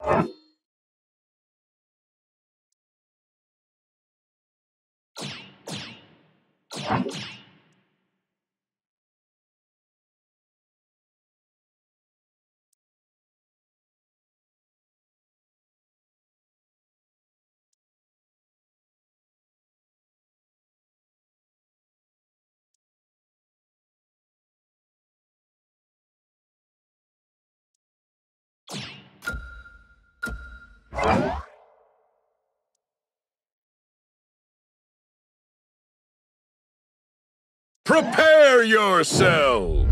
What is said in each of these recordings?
Thank you. Prepare yourselves!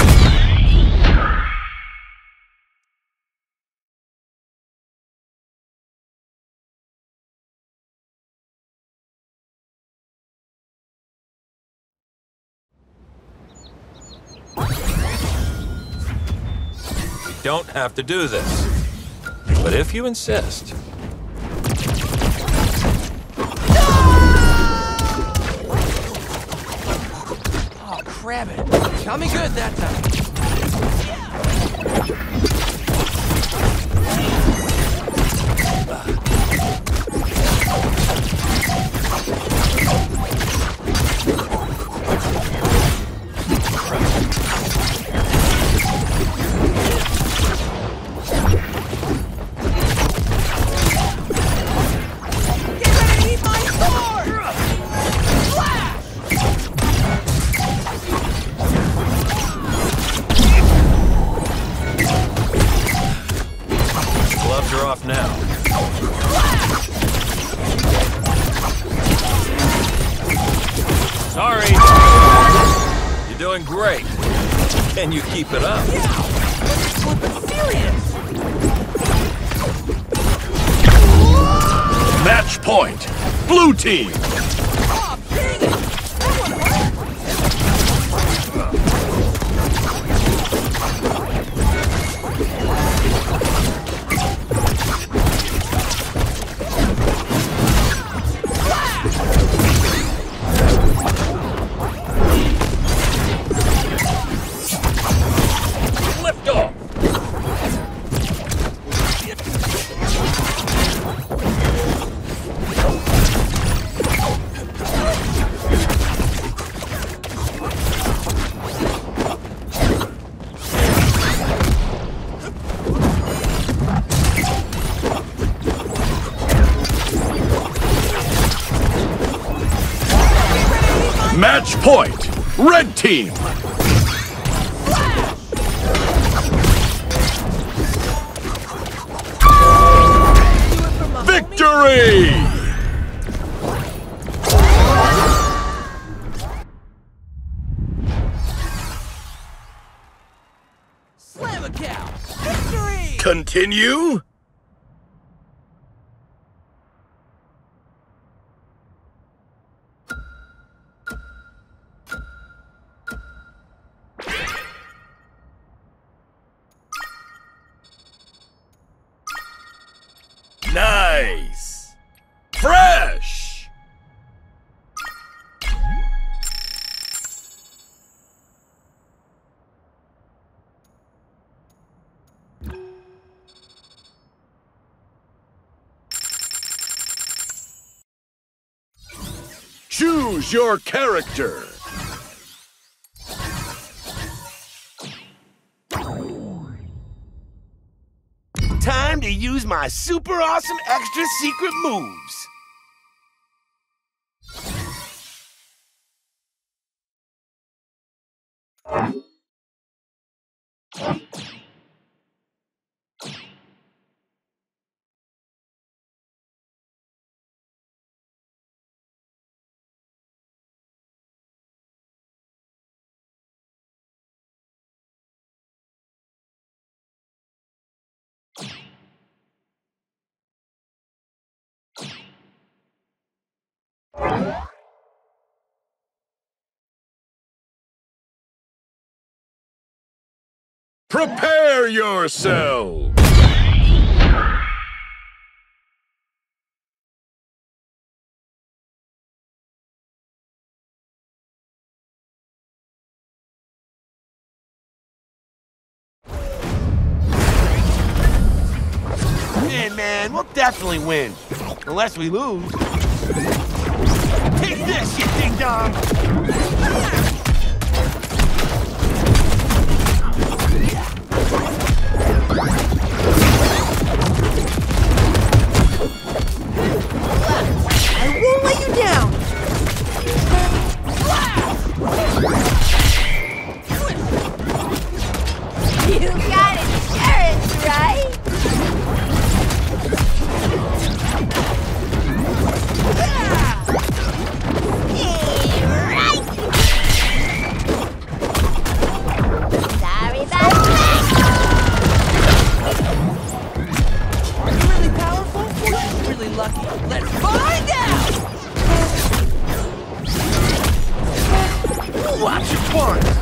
You don't have to do this. But if you insist, crab it. Me good that time. Team! Team! Victory! Slam a cow! Victory! Continue? Choose your character. Time to use my super awesome extra secret moves. Prepare yourselves! man. We'll definitely win. Unless we lose. Take this, you ding I won't let you down! Lucky? Let's find out! Watch your punch!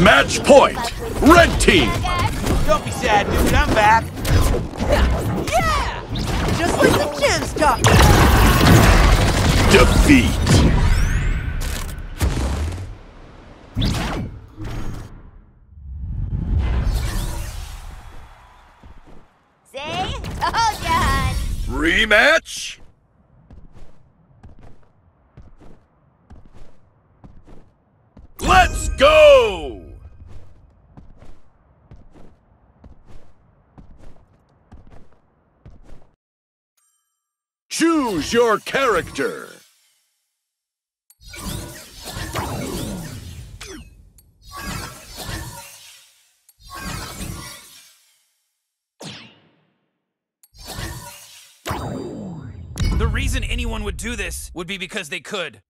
Match point. Red team. Don't be sad, dude. I'm back. Yeah! Just like the gems talk. Defeat. See? Told ya, hon. Rematch. Let's go. Choose your character. The reason anyone would do this would be because they could.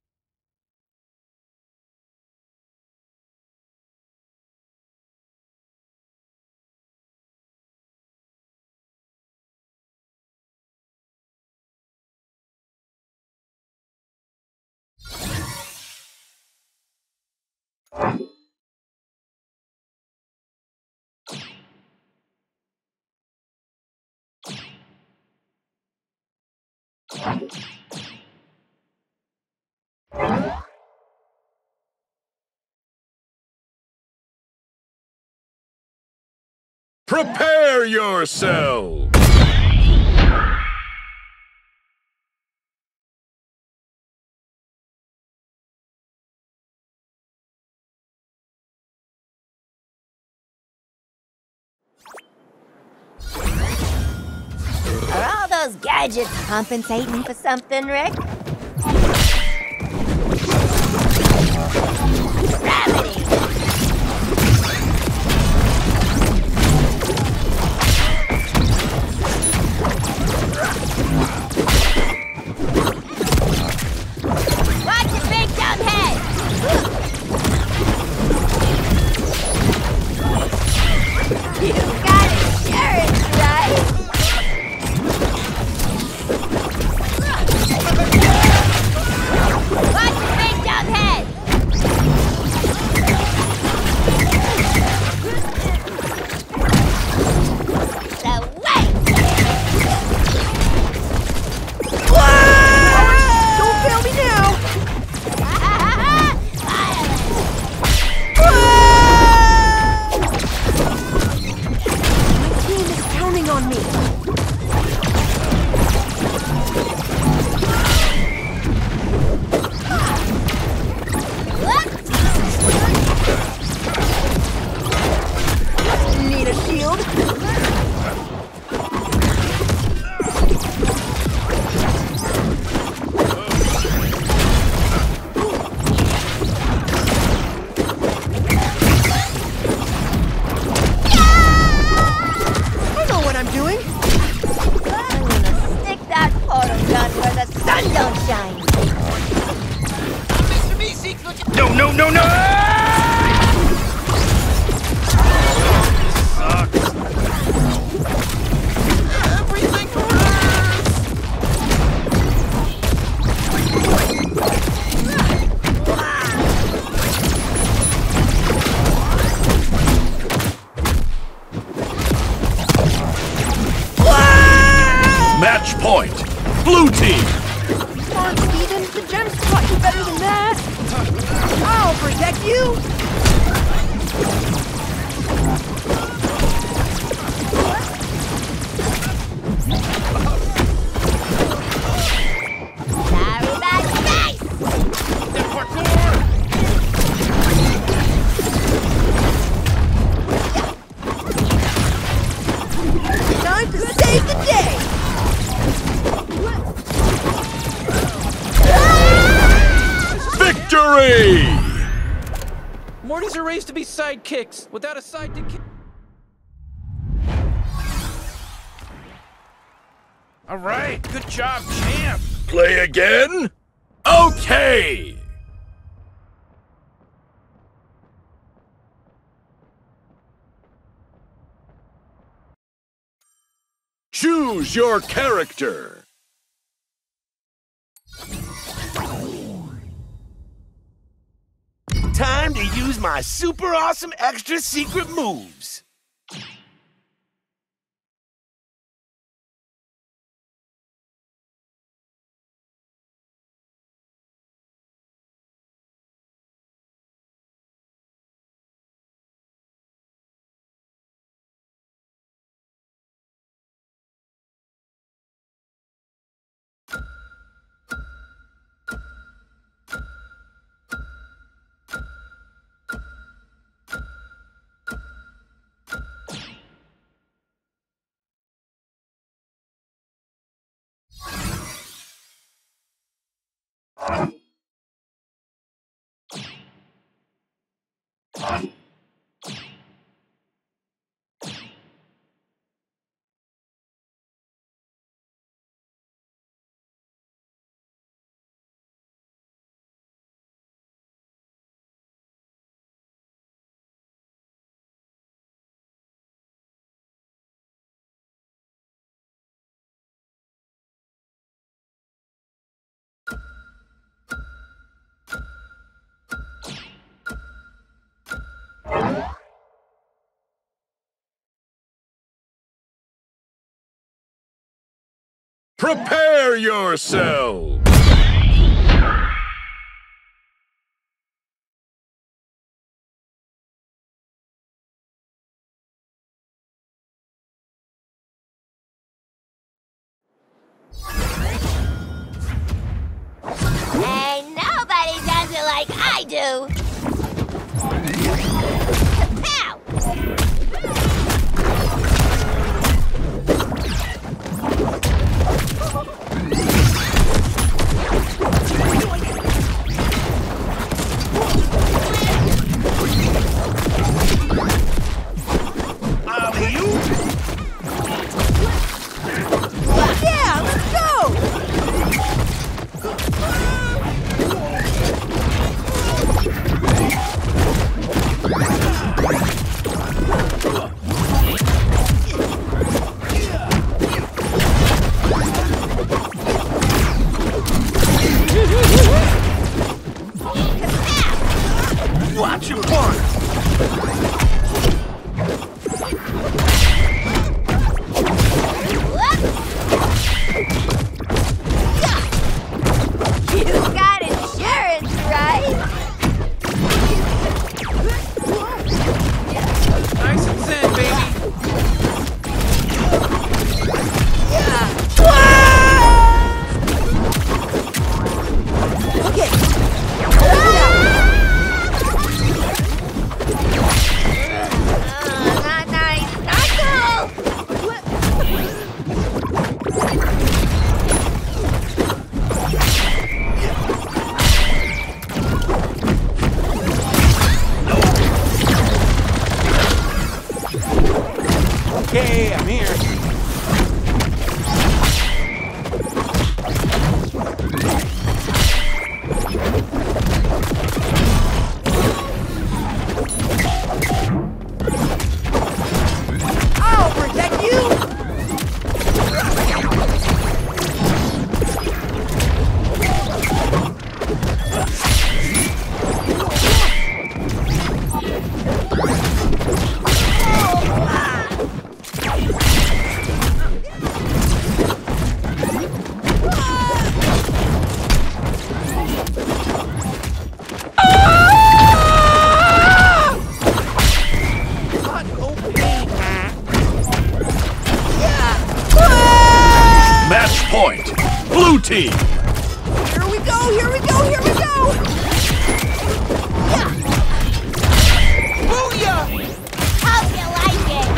Prepare yourself. Are all those gadgets compensating for something, Rick? Be sidekicks. Without a sidekick. ki- All right, good job, champ. Play again? Okay! Choose your character. Time to use my super awesome extra secret moves. you. Prepare yourself! Nobody does it like I do! Here we go, here we go, here we go! Hope you like it.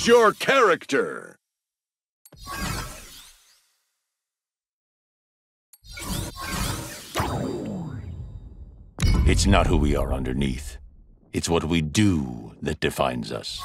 Choose your character. It's not who we are underneath. It's what we do that defines us.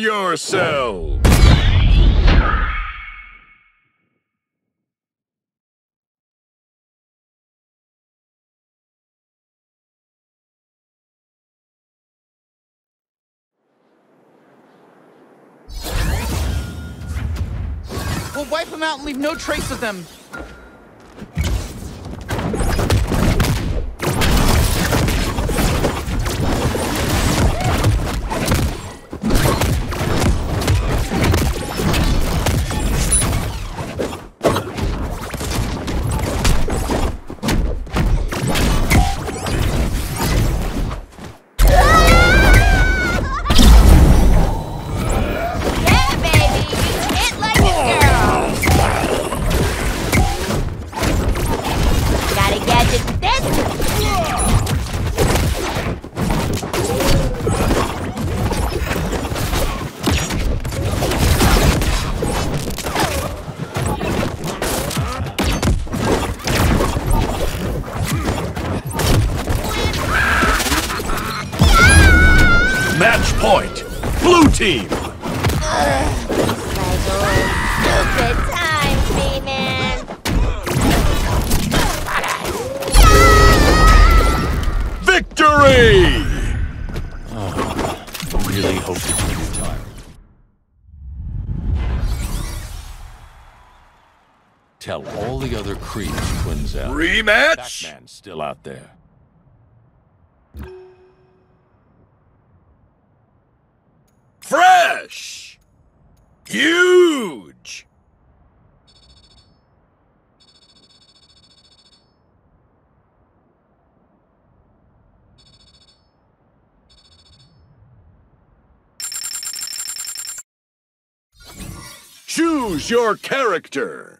Yourself! We'll wipe them out and leave no trace of them. Creeps twins out. Rematch? Batman's still out there. Fresh! Huge! Choose your character.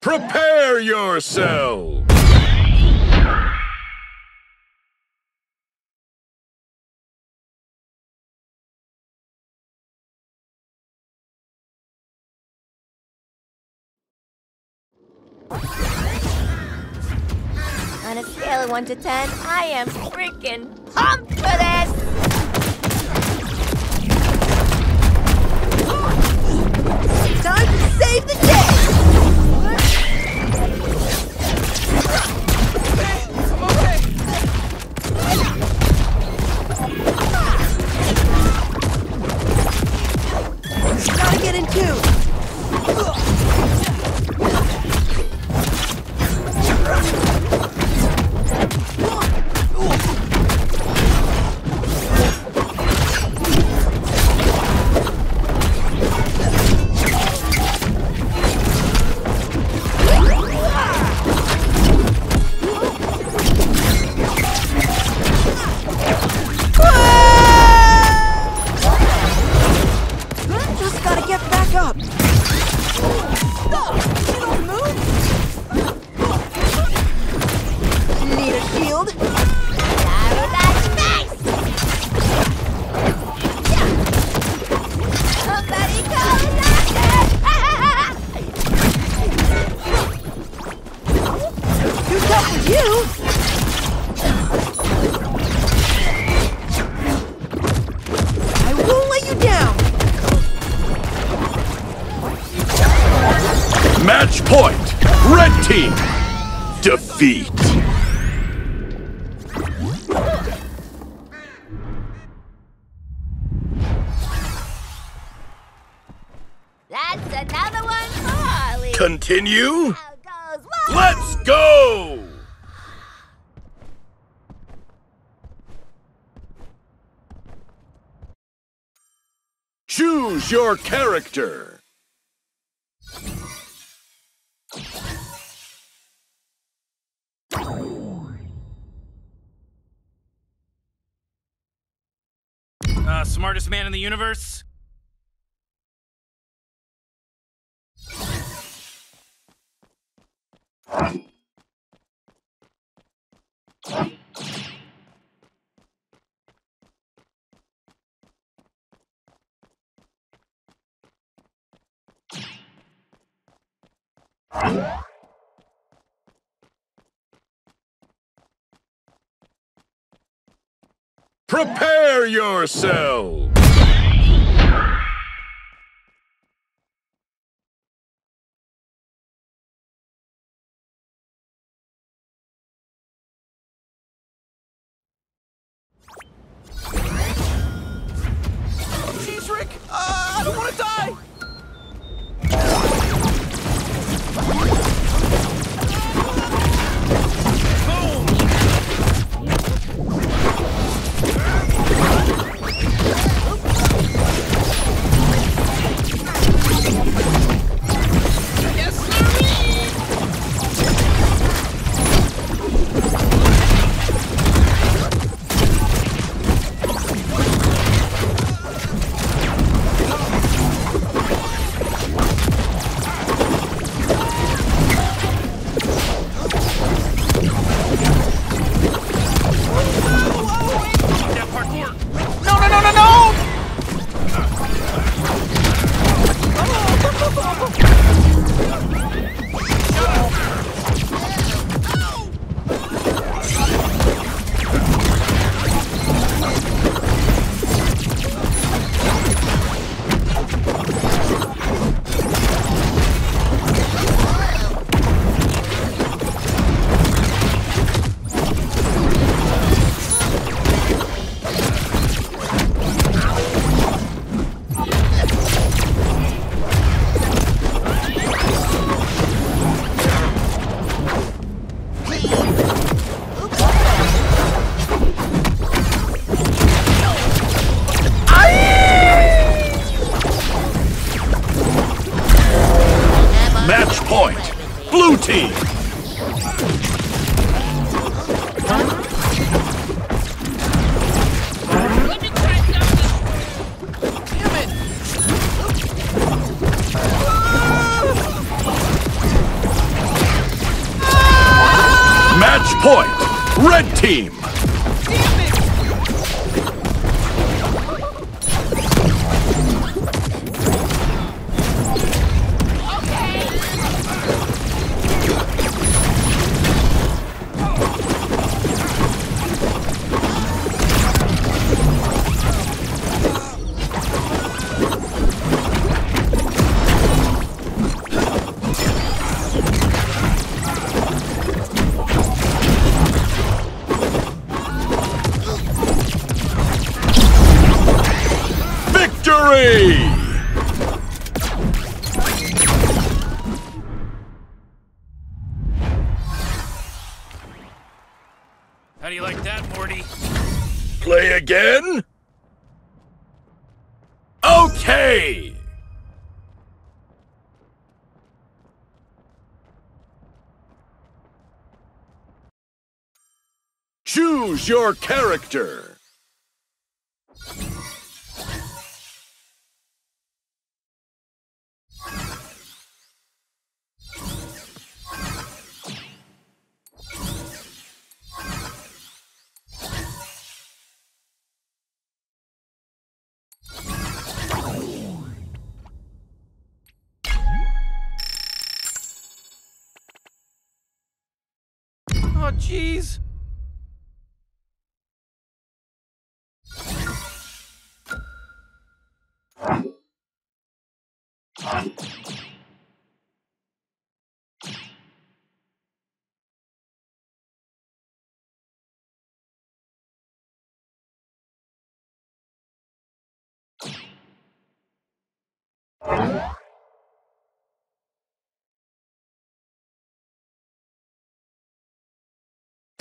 Prepare yourself! On a scale of 1 to 10, I am freaking pumped for this! Save the day! Gotta get in two. Smartest man in the universe? Prepare yourself!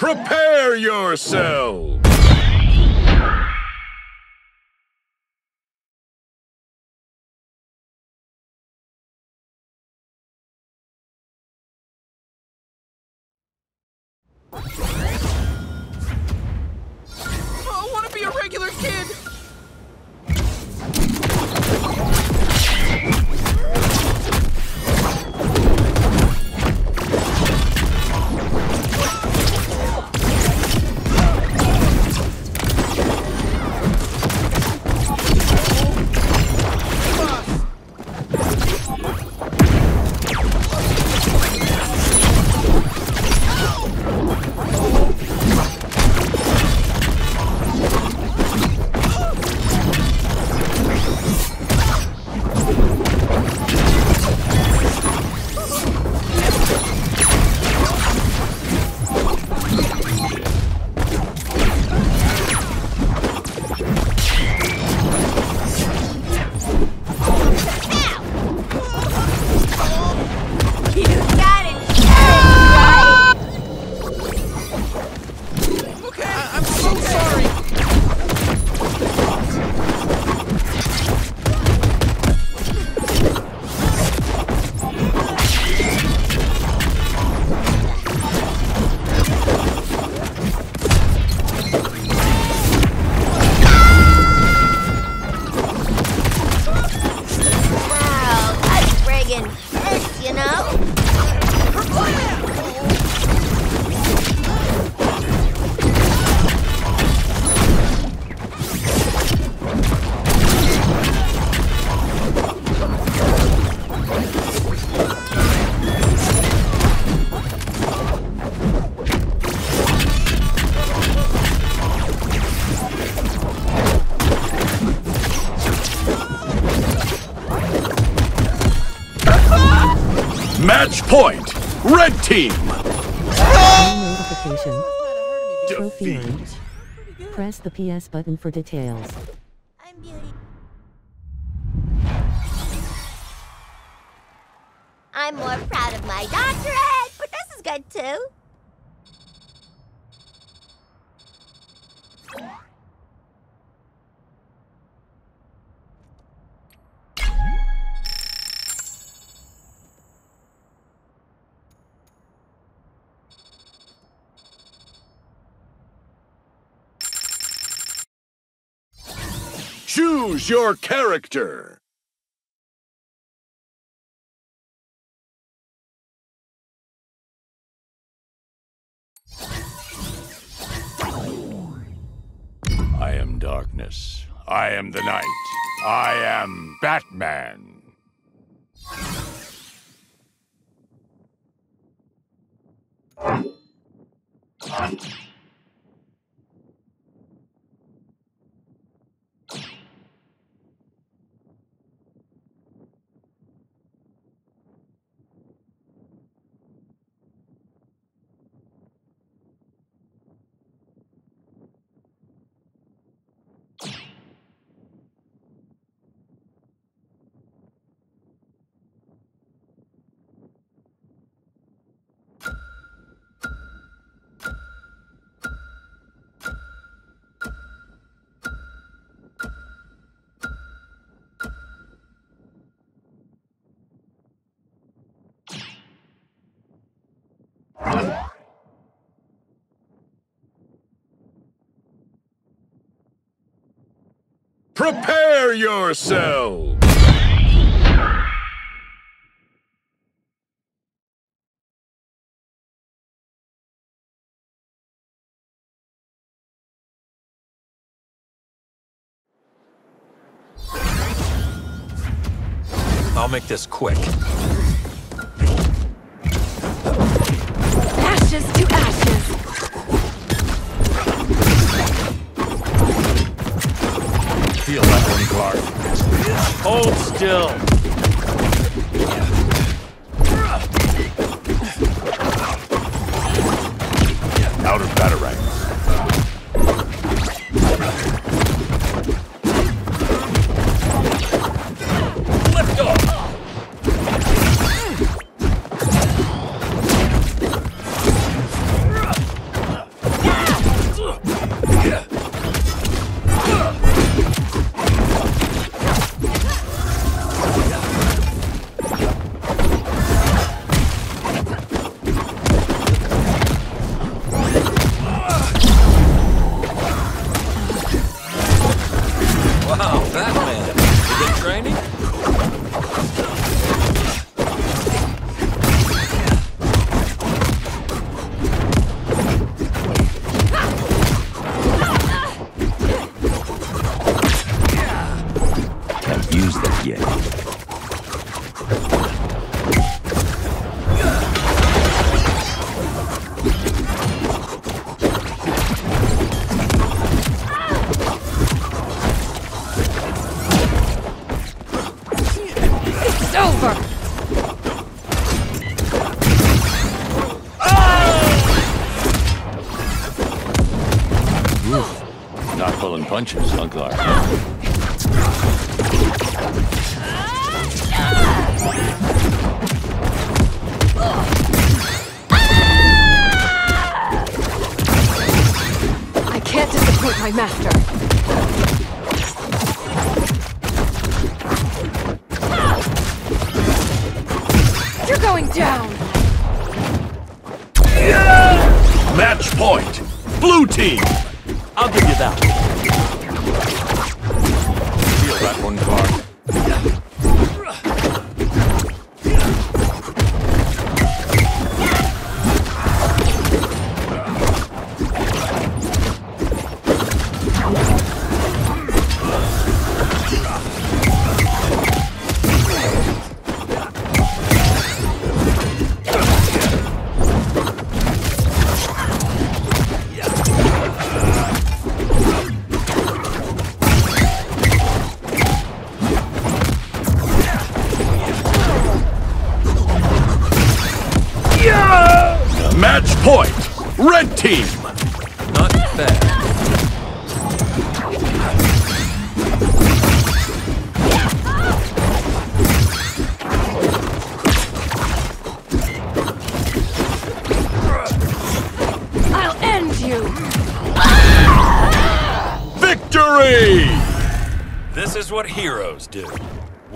Prepare yourselves! Point! Red team! Notification. Defeat. Press the PS button for details. Choose your character. I am darkness. I am the night. I am Batman. Prepare yourself! I'll make this quick. Ashes to ashes. Feel that one, Clark. Hold still. Wow, Batman. You good training?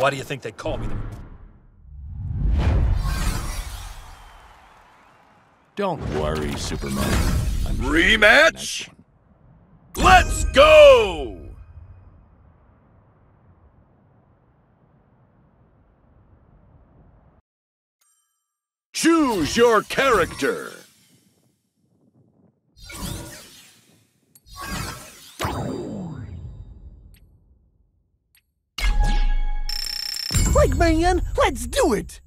Why do you think they call me the Don't worry, Superman. I'm Rematch? Let's go! Choose your character. It!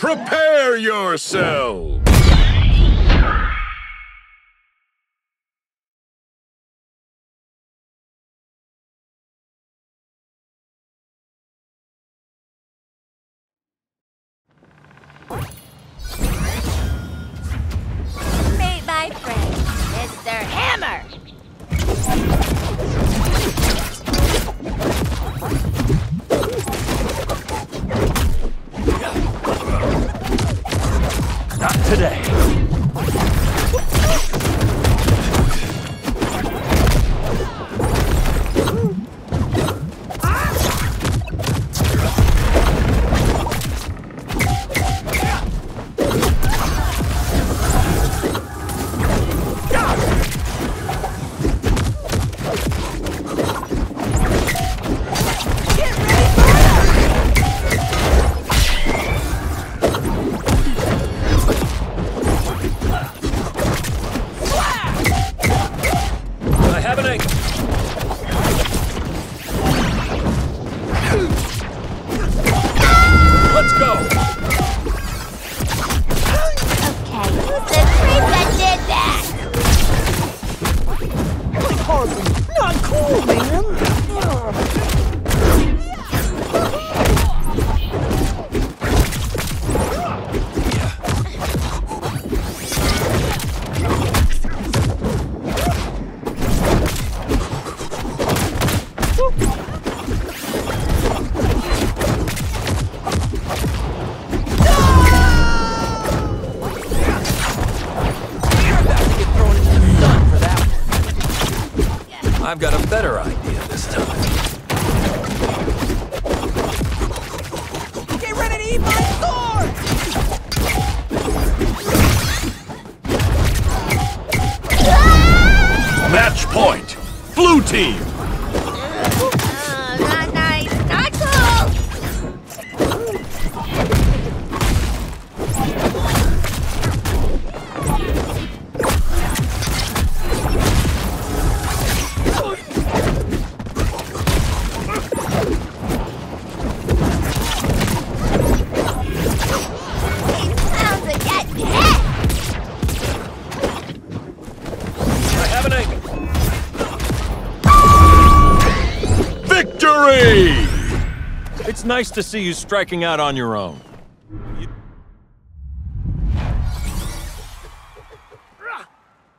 Prepare yourselves! Nice to see you striking out on your own.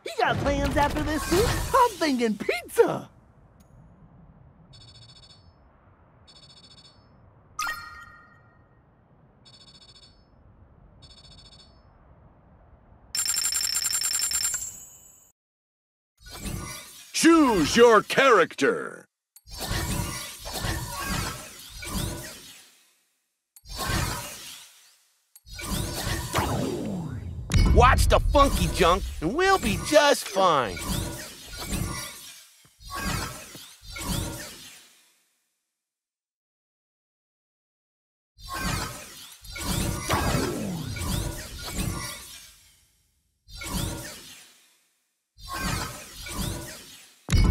You got plans after this, too? I'm thinking pizza! Choose your character! Funky junk, and we'll be just fine.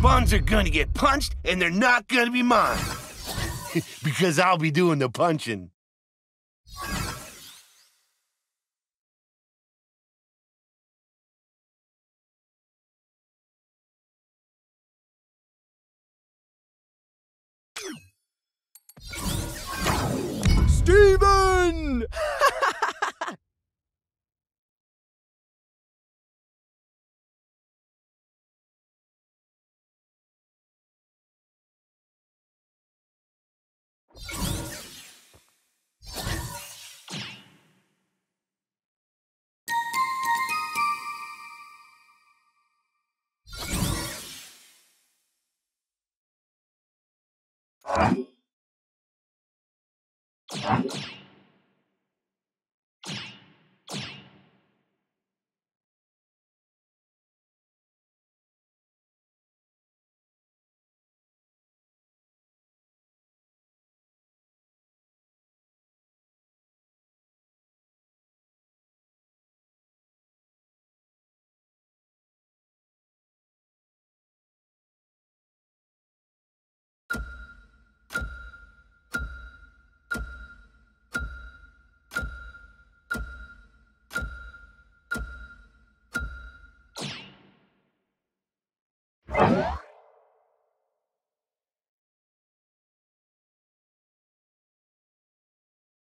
Buns are gonna get punched, and they're not gonna be mine. because I'll be doing the punching. Steven! Thank Thank you.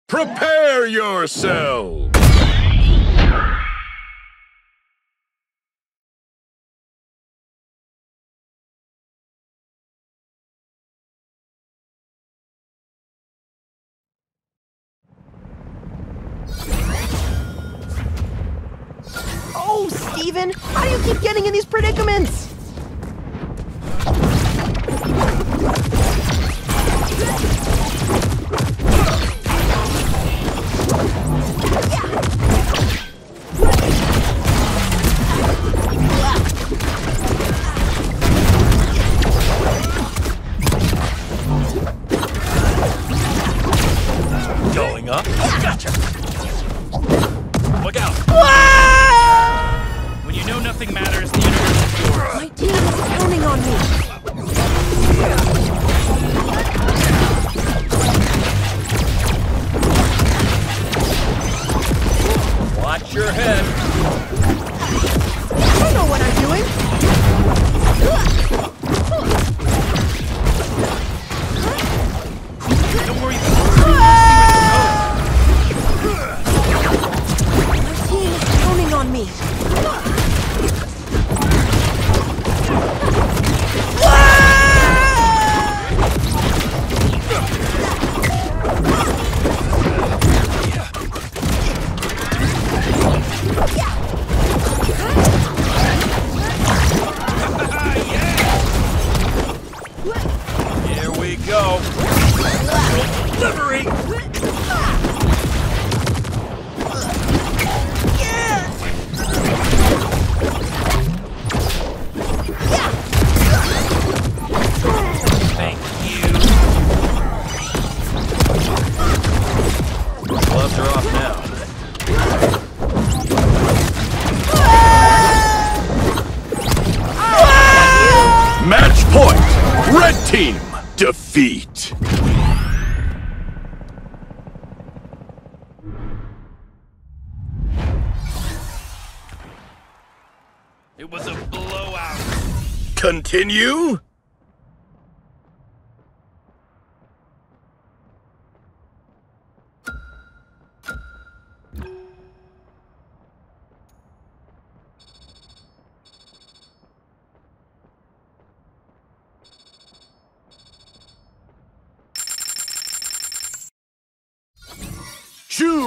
Prepare yourself. Oh, Steven! How do you keep getting in these predicaments?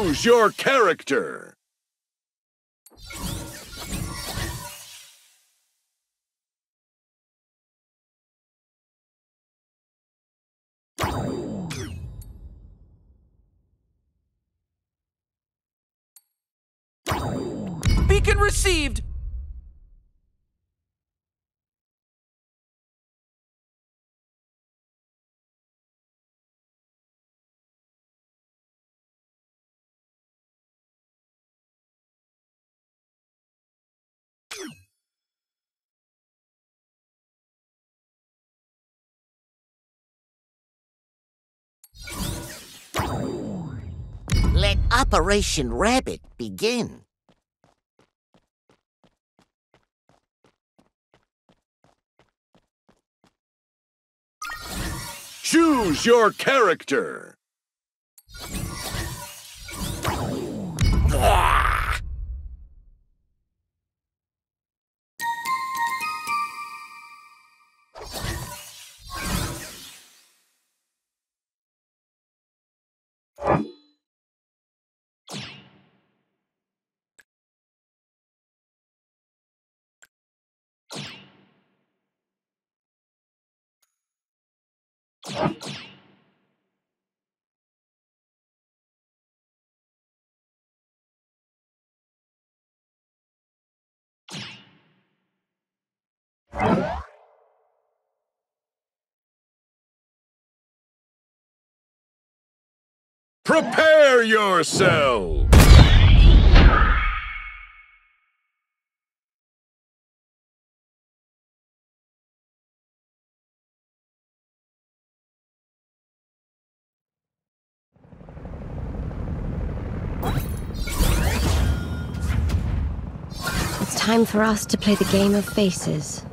Choose your character! Beacon received! let Operation Rabbit begin. Choose your character. Prepare yourself! It's time for us to play the game of faces.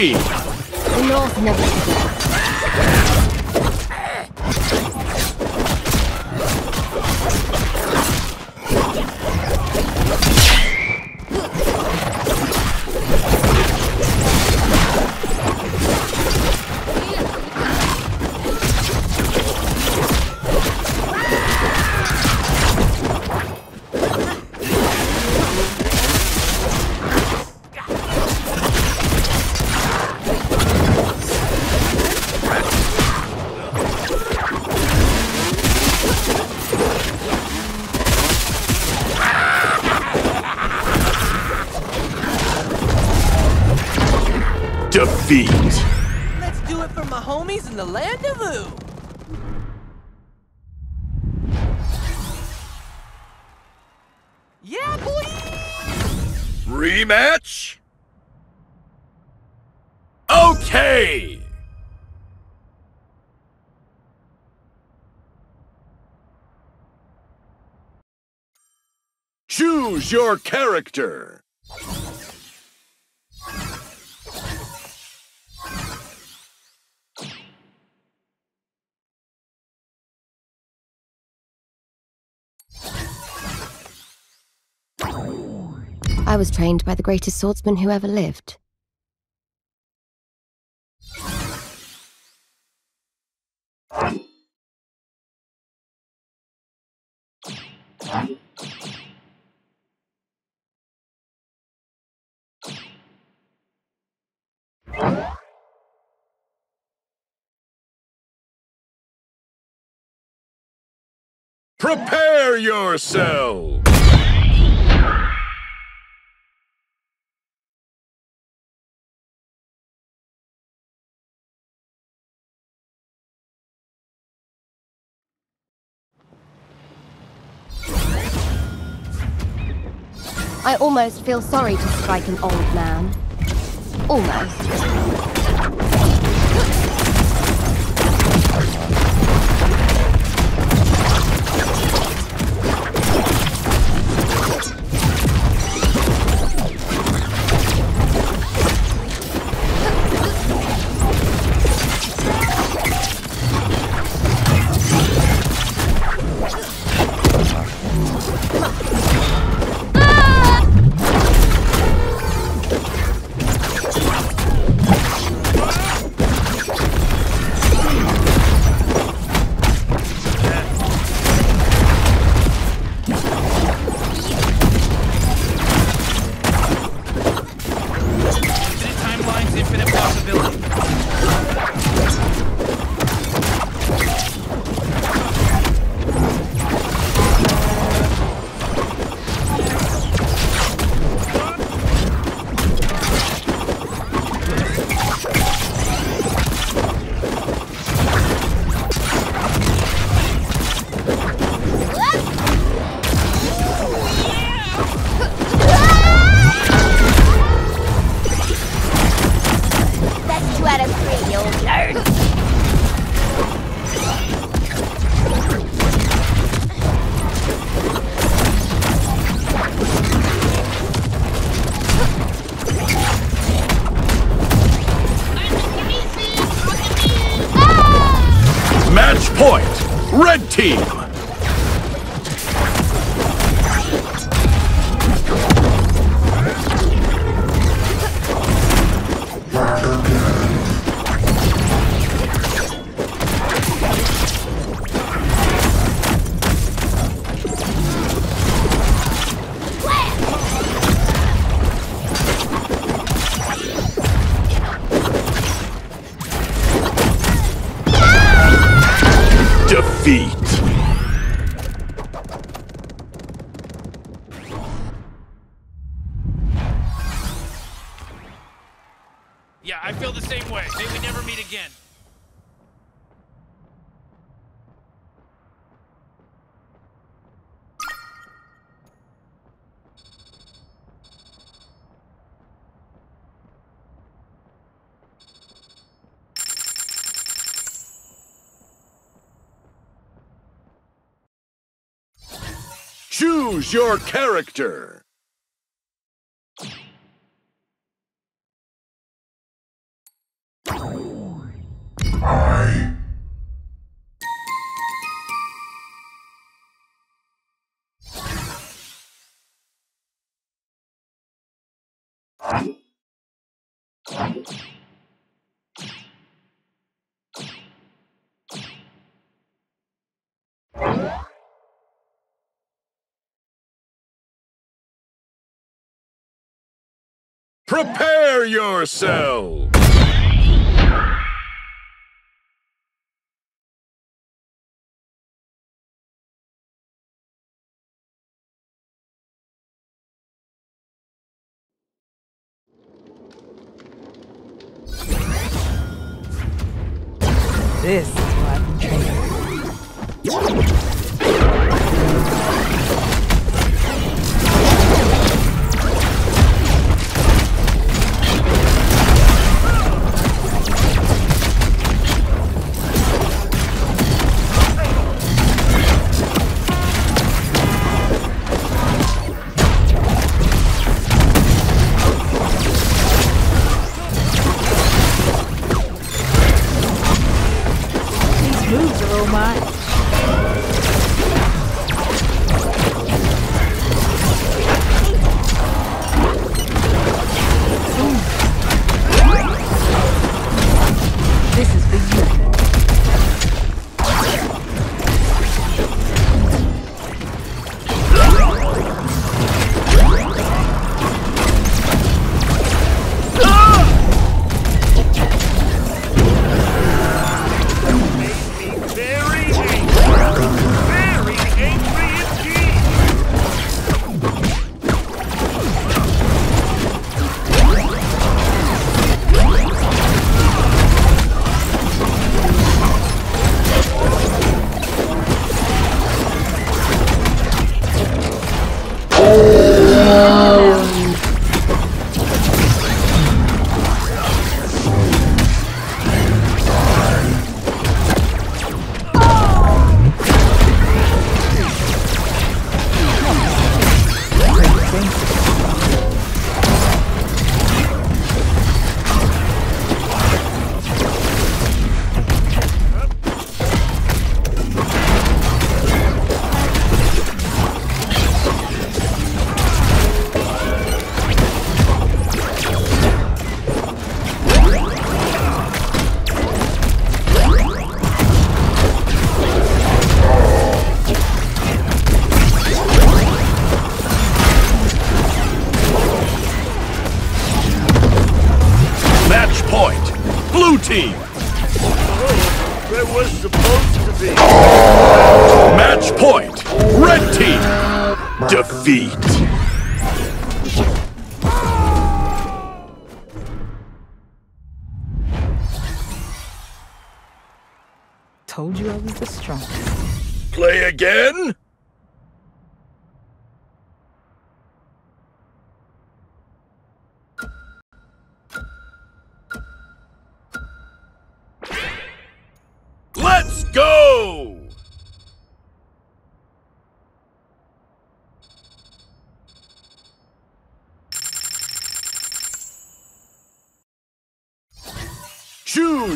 Team! Choose your character. I was trained by the greatest swordsman who ever lived. Prepare yourself! I almost feel sorry to strike an old man. Almost. Your character! Prepare yourself!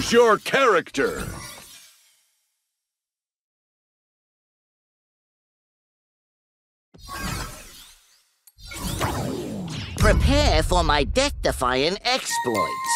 Choose your character. Prepare for my death-defying exploits.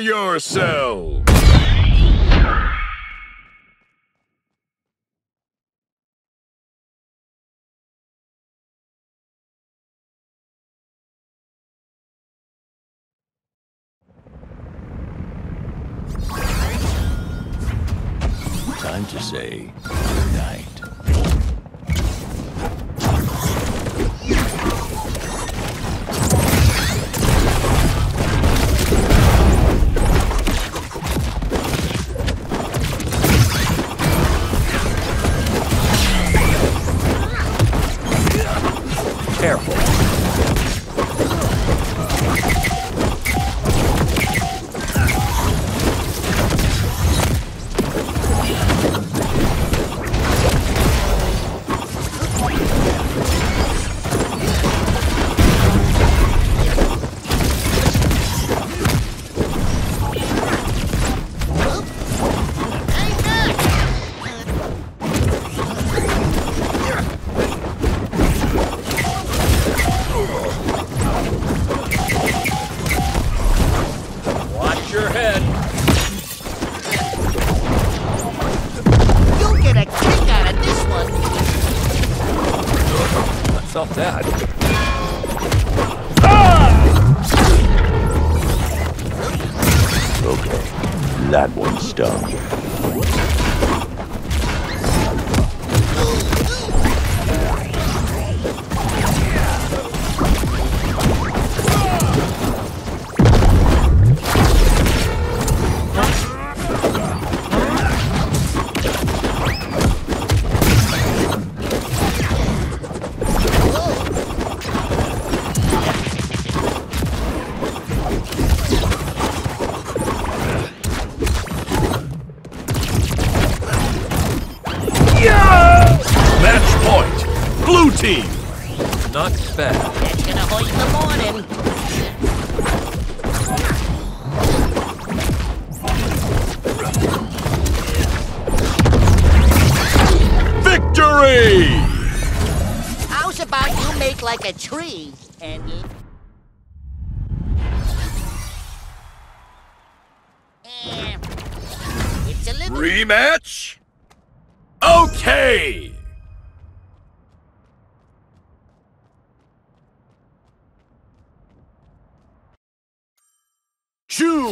yourself!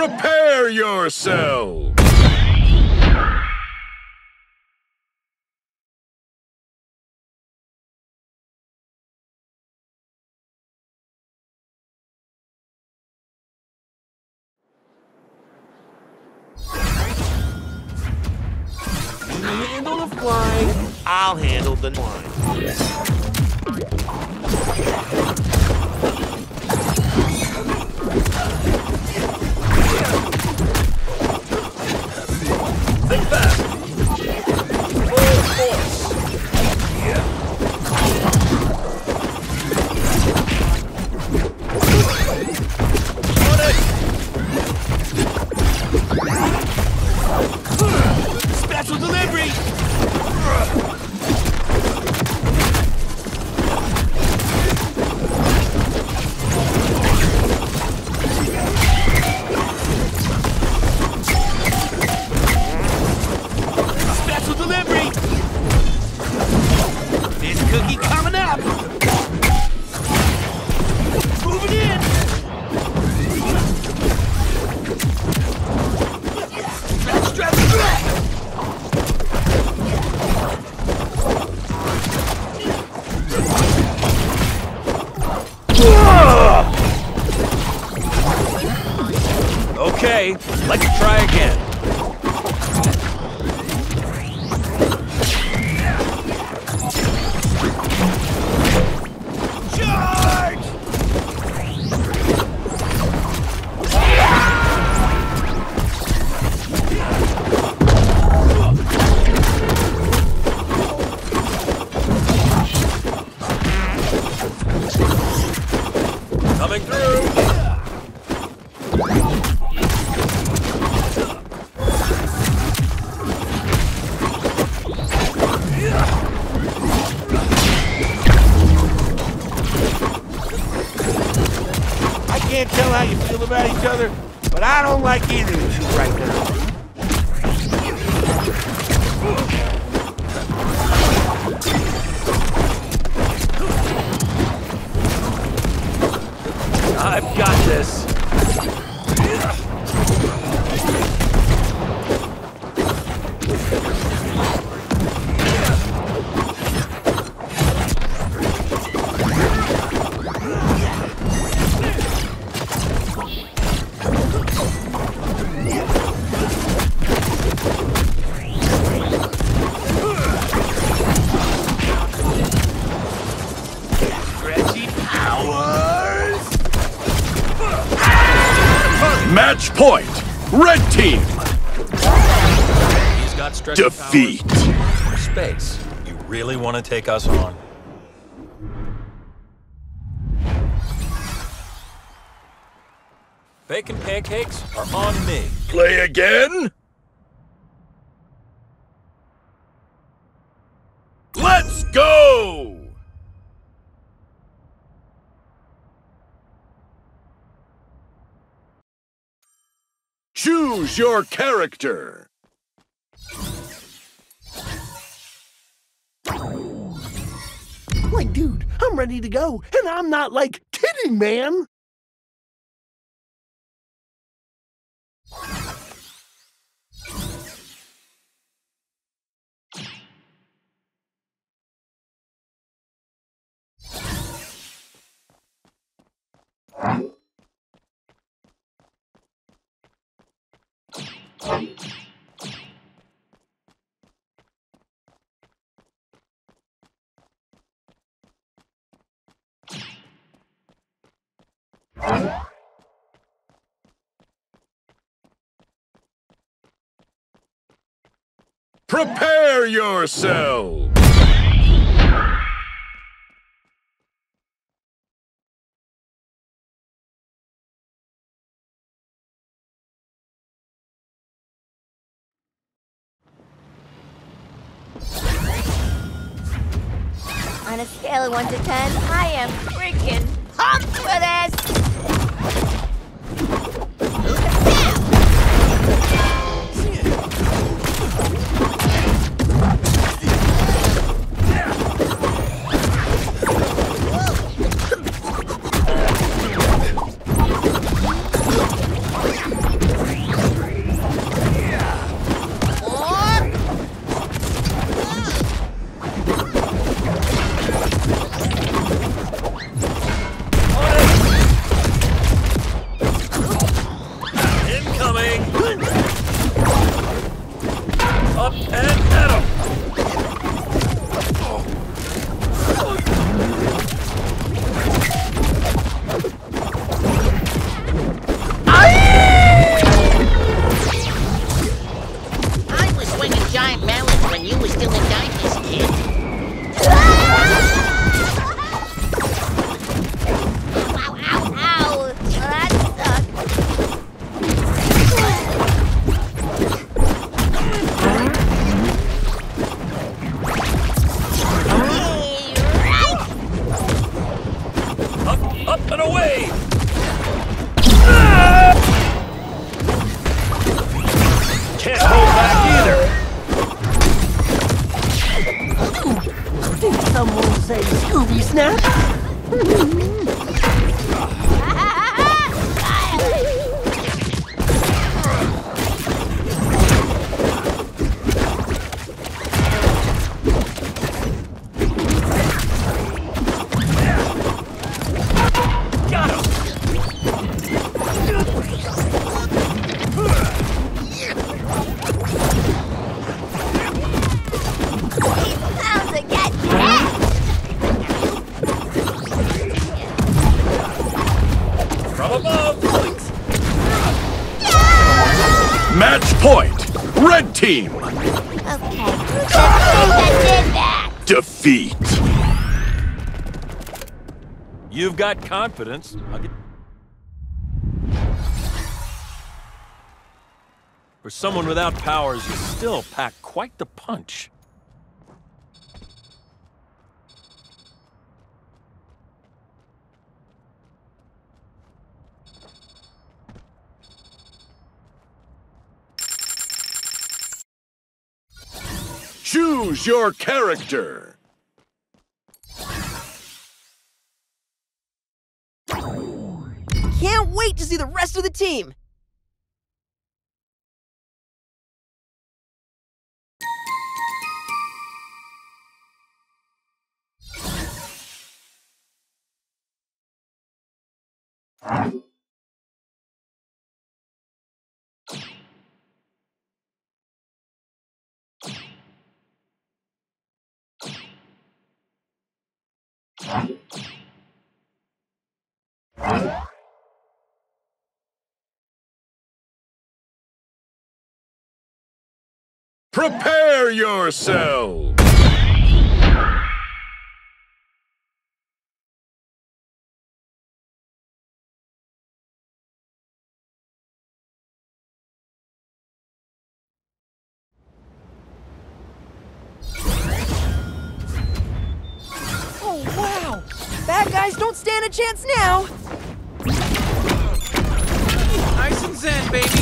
Prepare yourself! Handle the. I'll handle the line. I've got this. Point. Red team. He's got Defeat. Space. You really want to take us on? Bacon pancakes are on me. Play again. Let's go. Choose your character. Like, dude, I'm ready to go, and I'm not like kidding, man. Prepare yourself. On a scale of 1 to 10, I am freaking pumped for team. Okay, did that? Defeat. You've got confidence. For someone without powers, you still pack quite the punch. Choose your character. Can't wait to see the rest of the team. Prepare yourself. Oh, wow! Bad guys don't stand a chance now! Nice and zen, baby.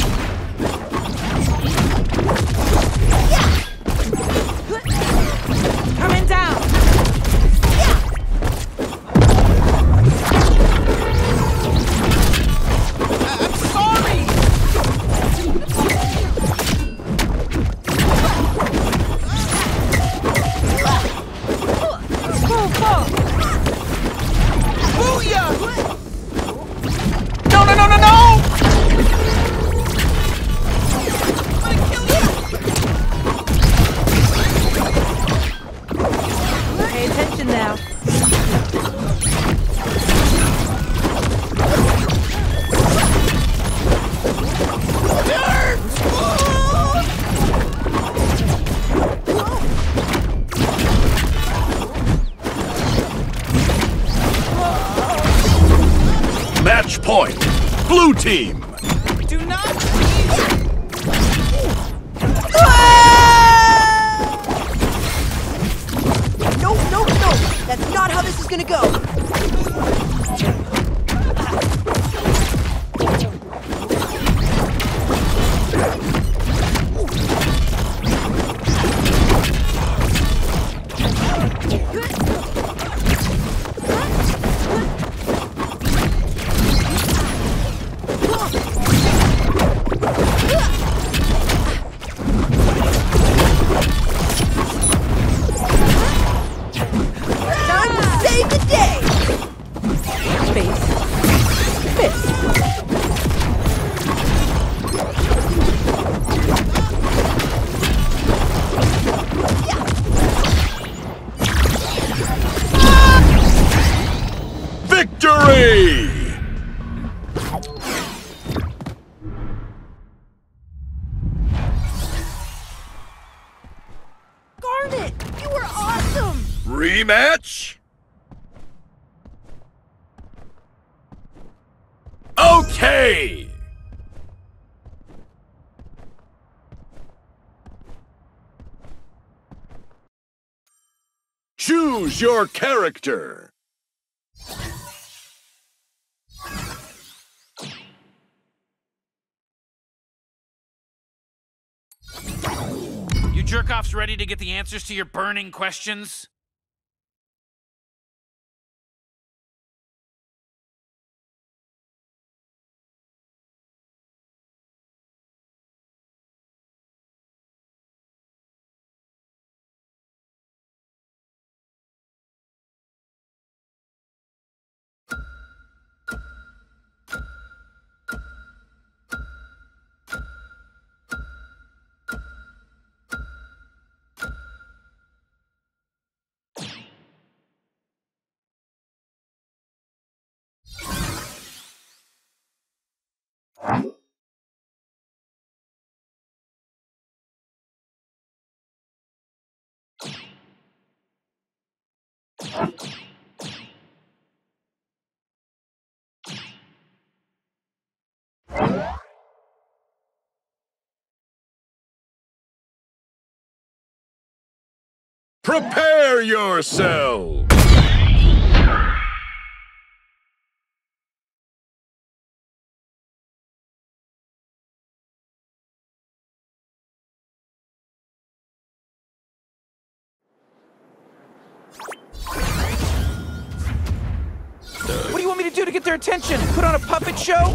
You jerk offs ready to get the answers to your burning questions? Prepare yourself! Attention? Put on a puppet show?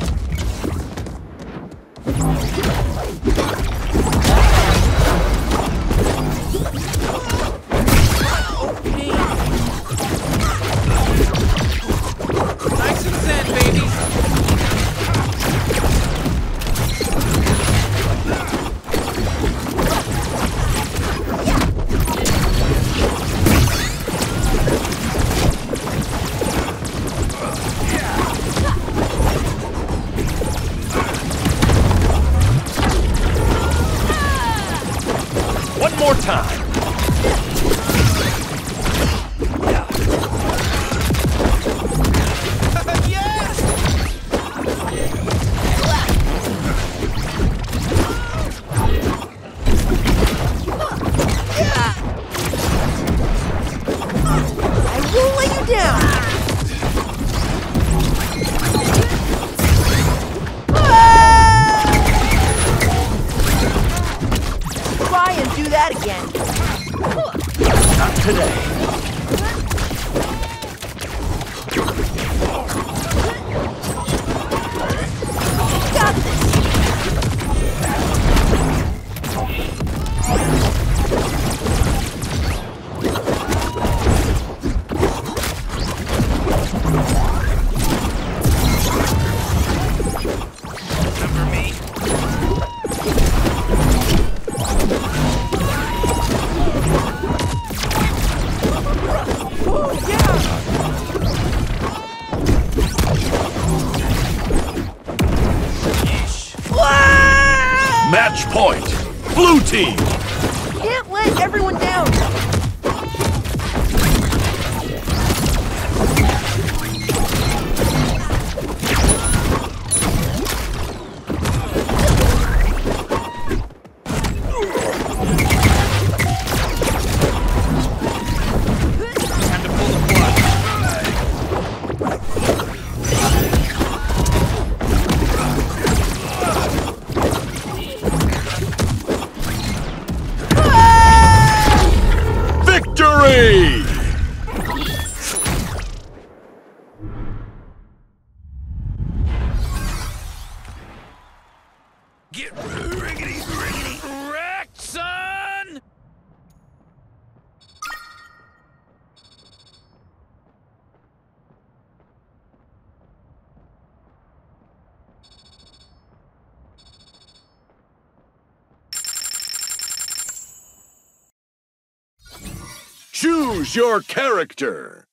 Choose your character!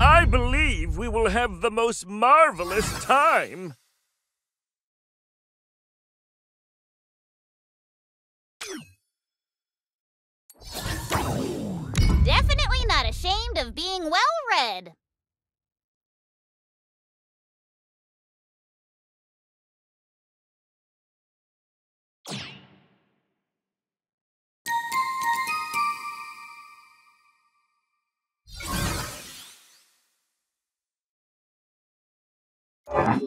I believe we will have the most marvelous time. Definitely not ashamed of being well read.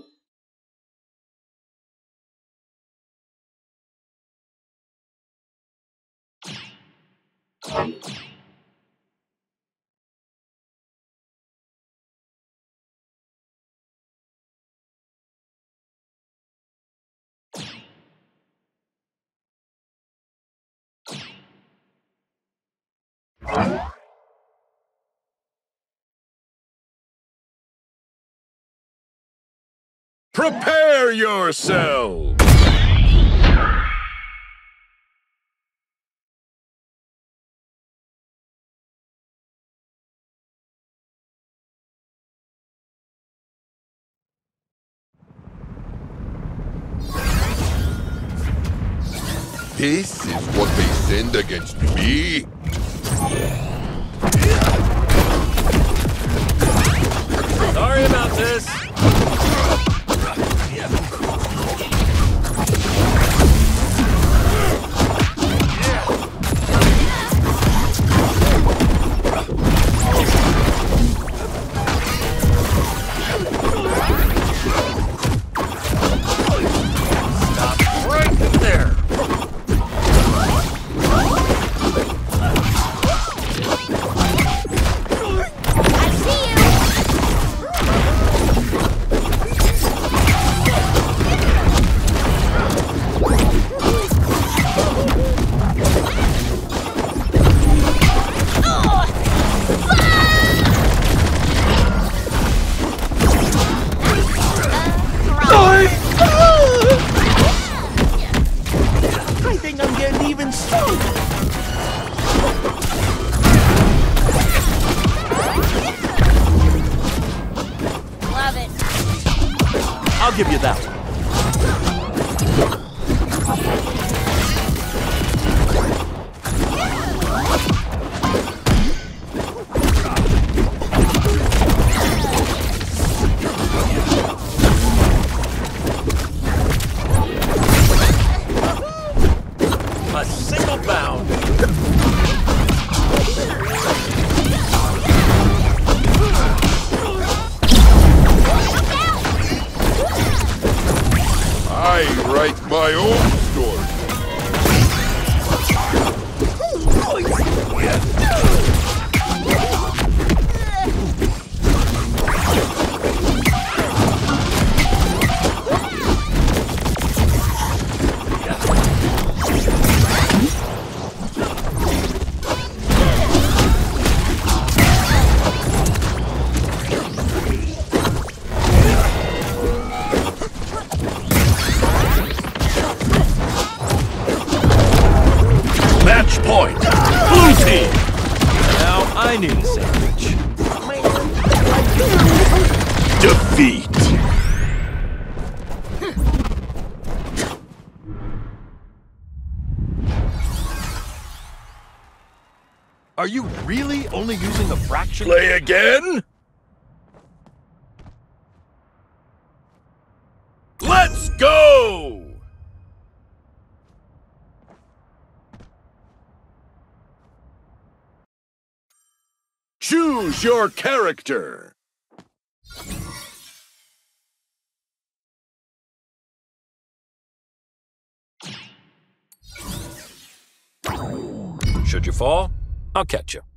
Prepare yourselves! This is what they send against me? Sorry about this. Only using a fraction? Play again? Let's go! Choose your character. Should you fall, I'll catch you.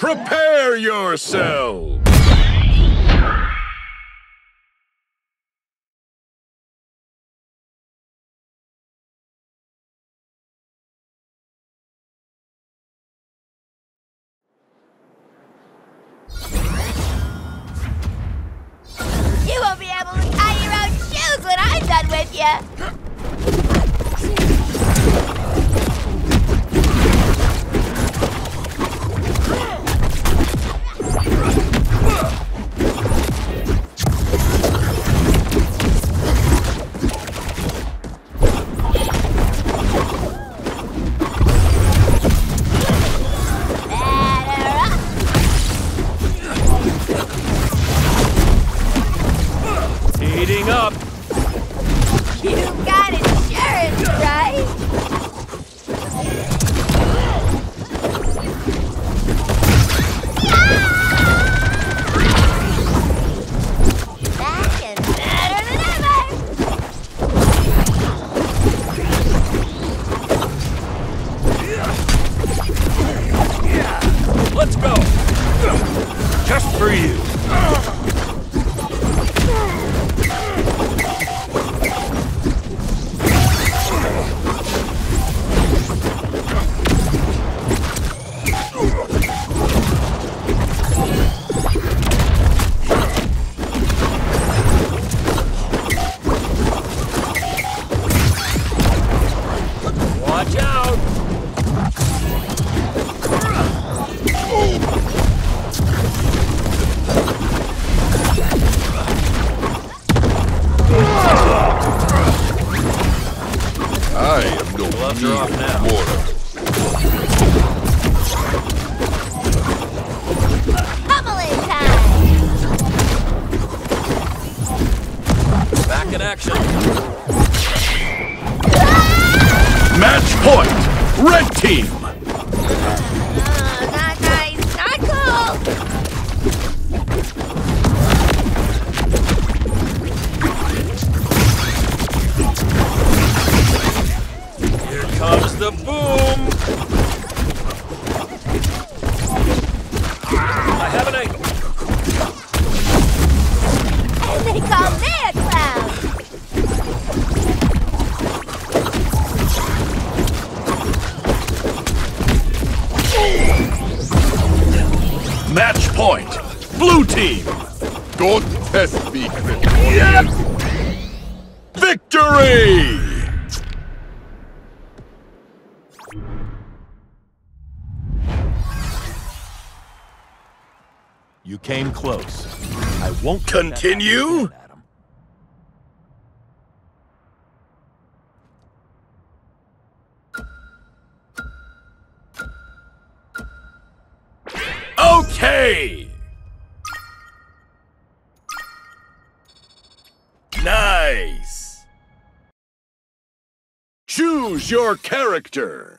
Prepare yourself. You won't be able to tie your own shoes when I'm done with you. Continue? Okay! Nice! Choose your character!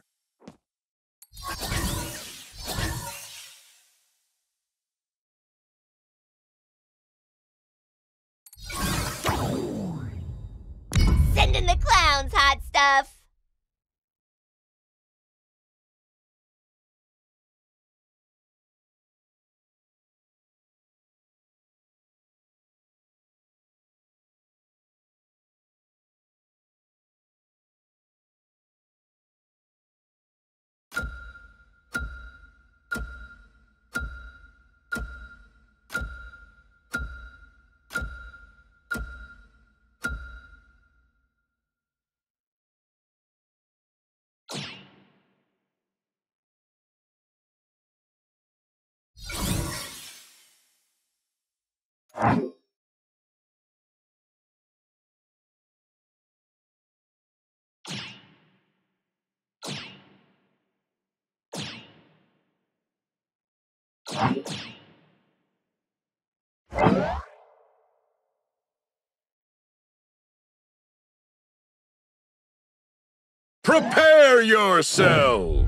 Prepare yourself!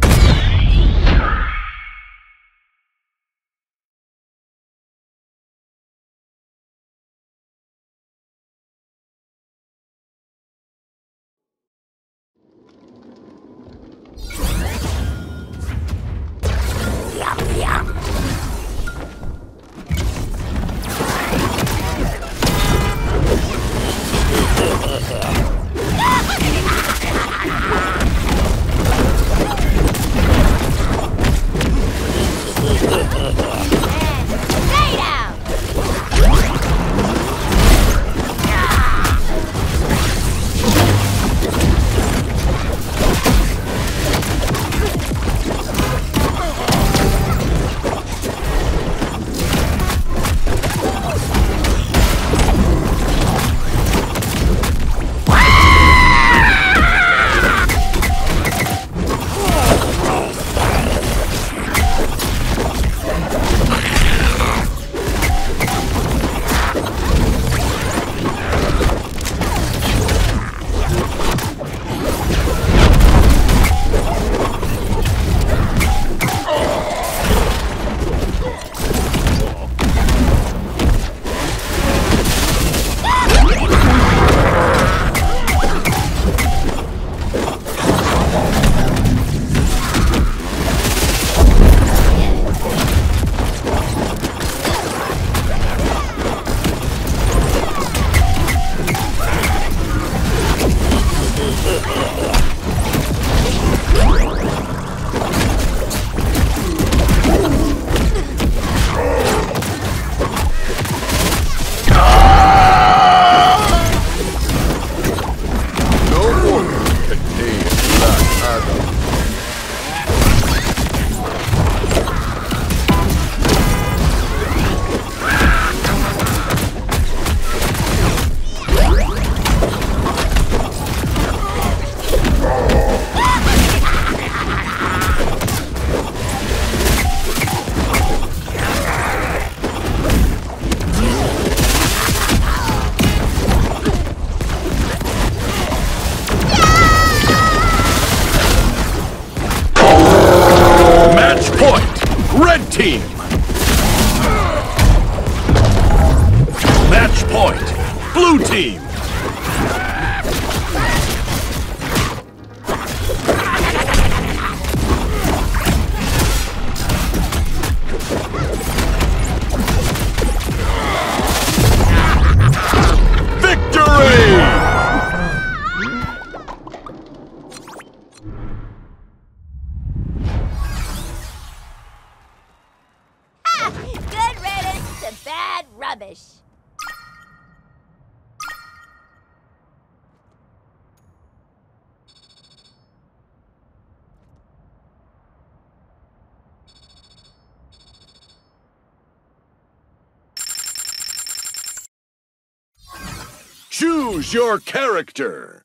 your character?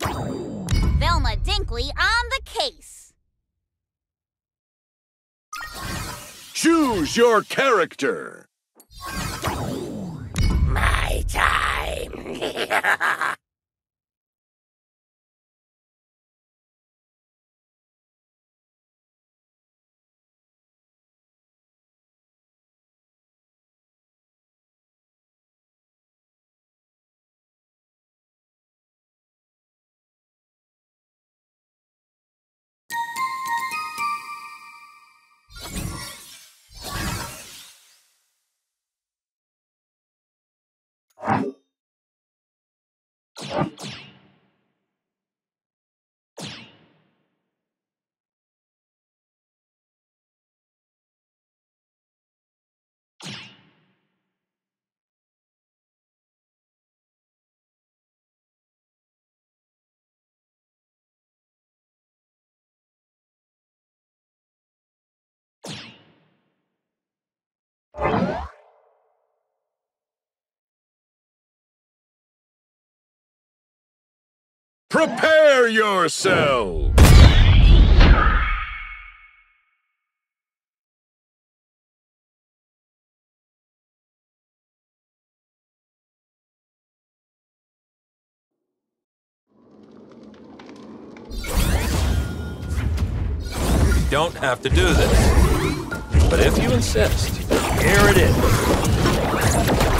Velma Dinkley on the case. Choose your character. My time. Prepare yourself! don't have to do this. But if you insist, here it is.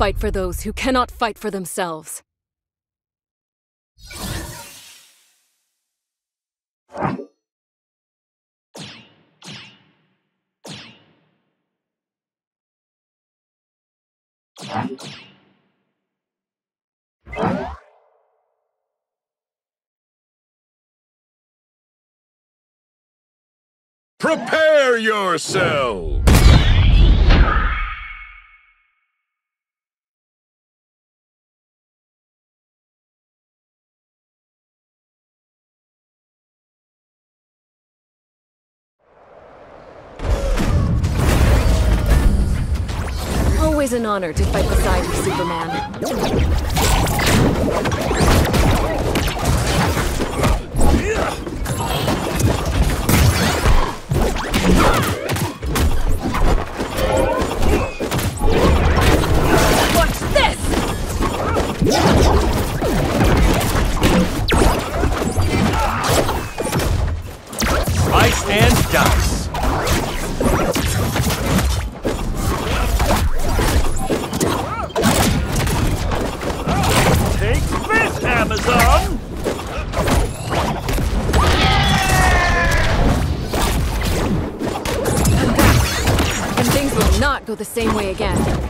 Fight for those who cannot fight for themselves. Prepare yourself! Always an honor to fight beside you, Superman. Watch this! Slice the same way again.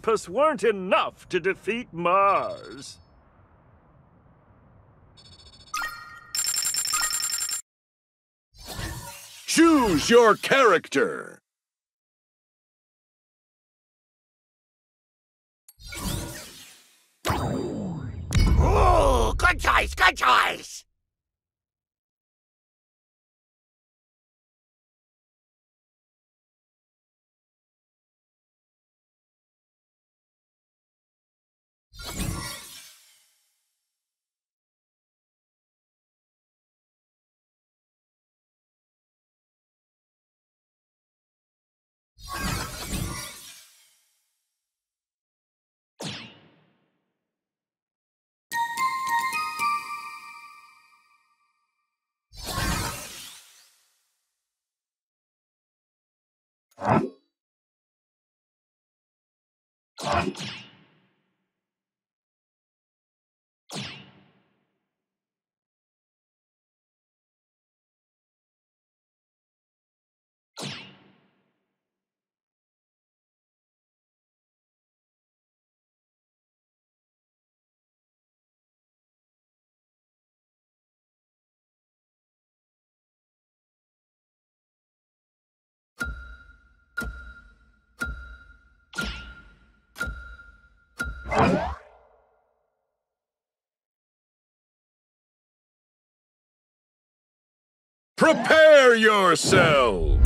Olympus weren't enough to defeat Mars. Choose your character! Ooh, good choice, good choice. you Prepare yourself!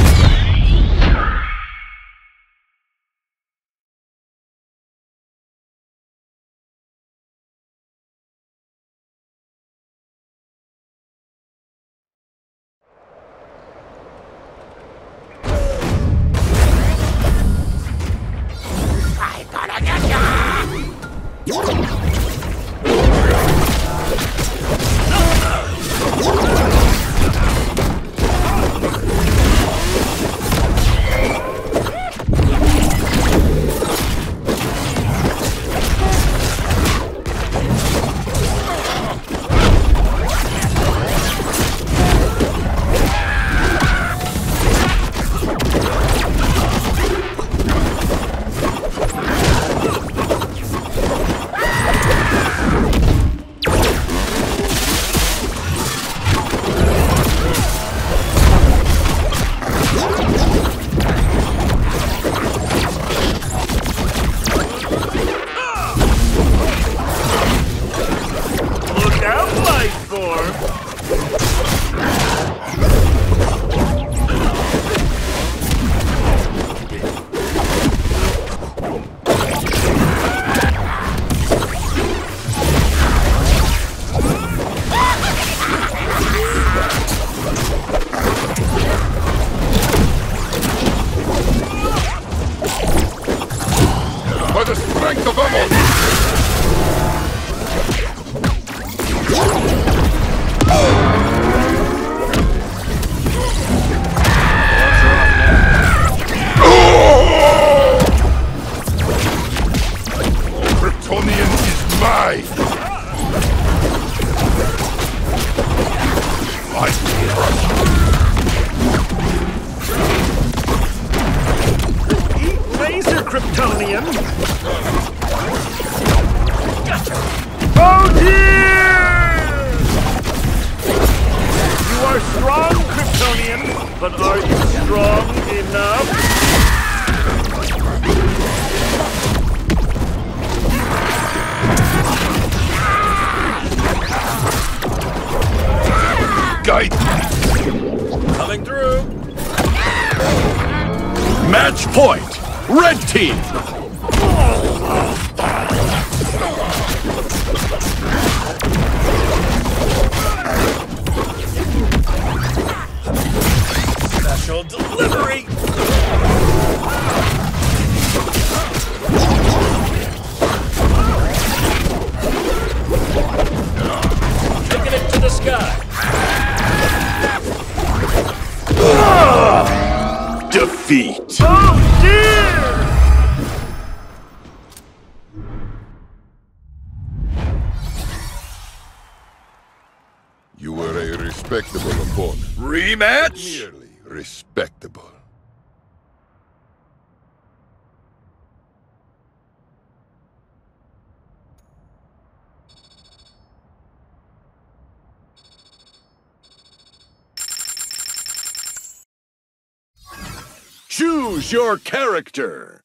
your character?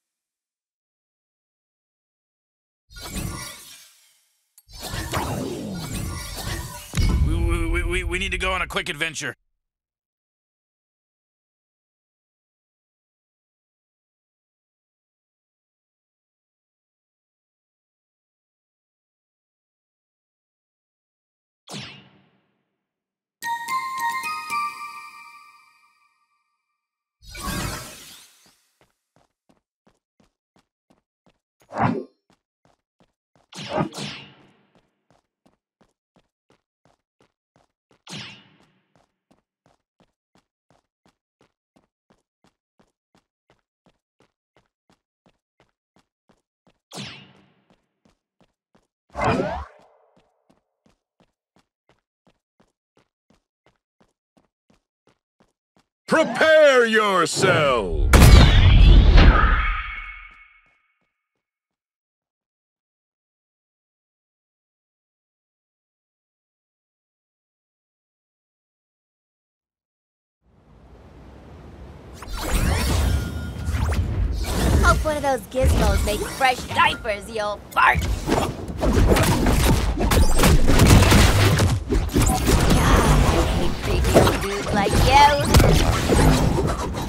We, we, we, we need to go on a quick adventure. Prepare yourselves! fresh diapers, you old fart! God, I hate creepy dudes like you!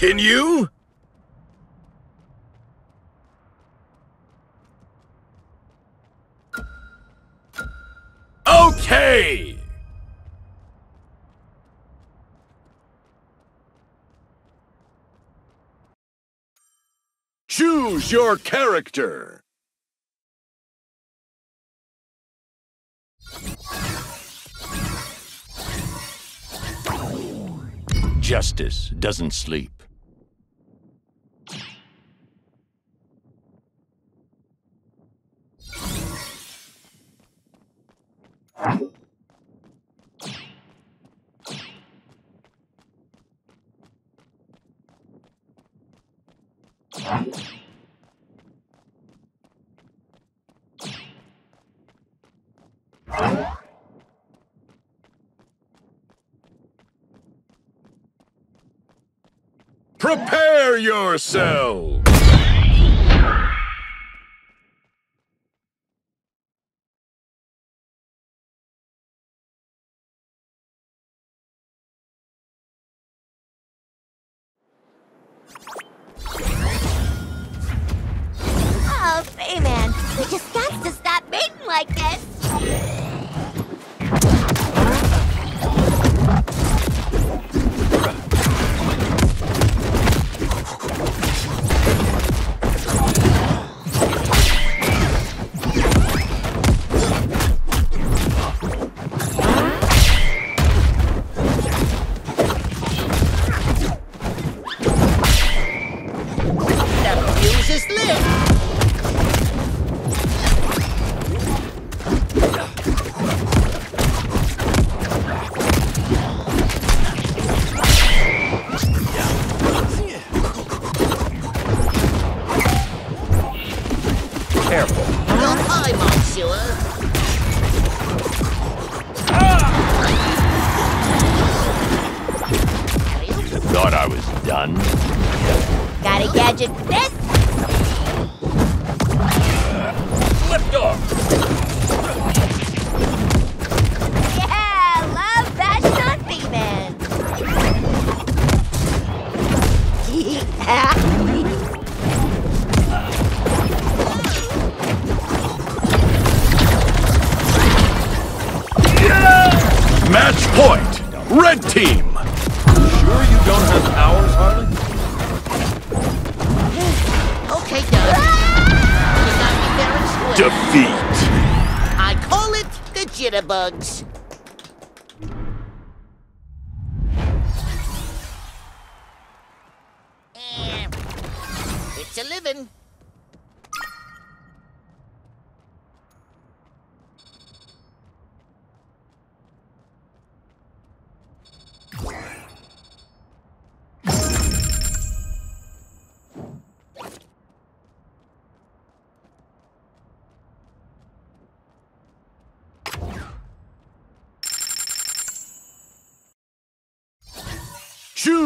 continue? Okay! Choose your character! Justice doesn't sleep. Prepare yourselves!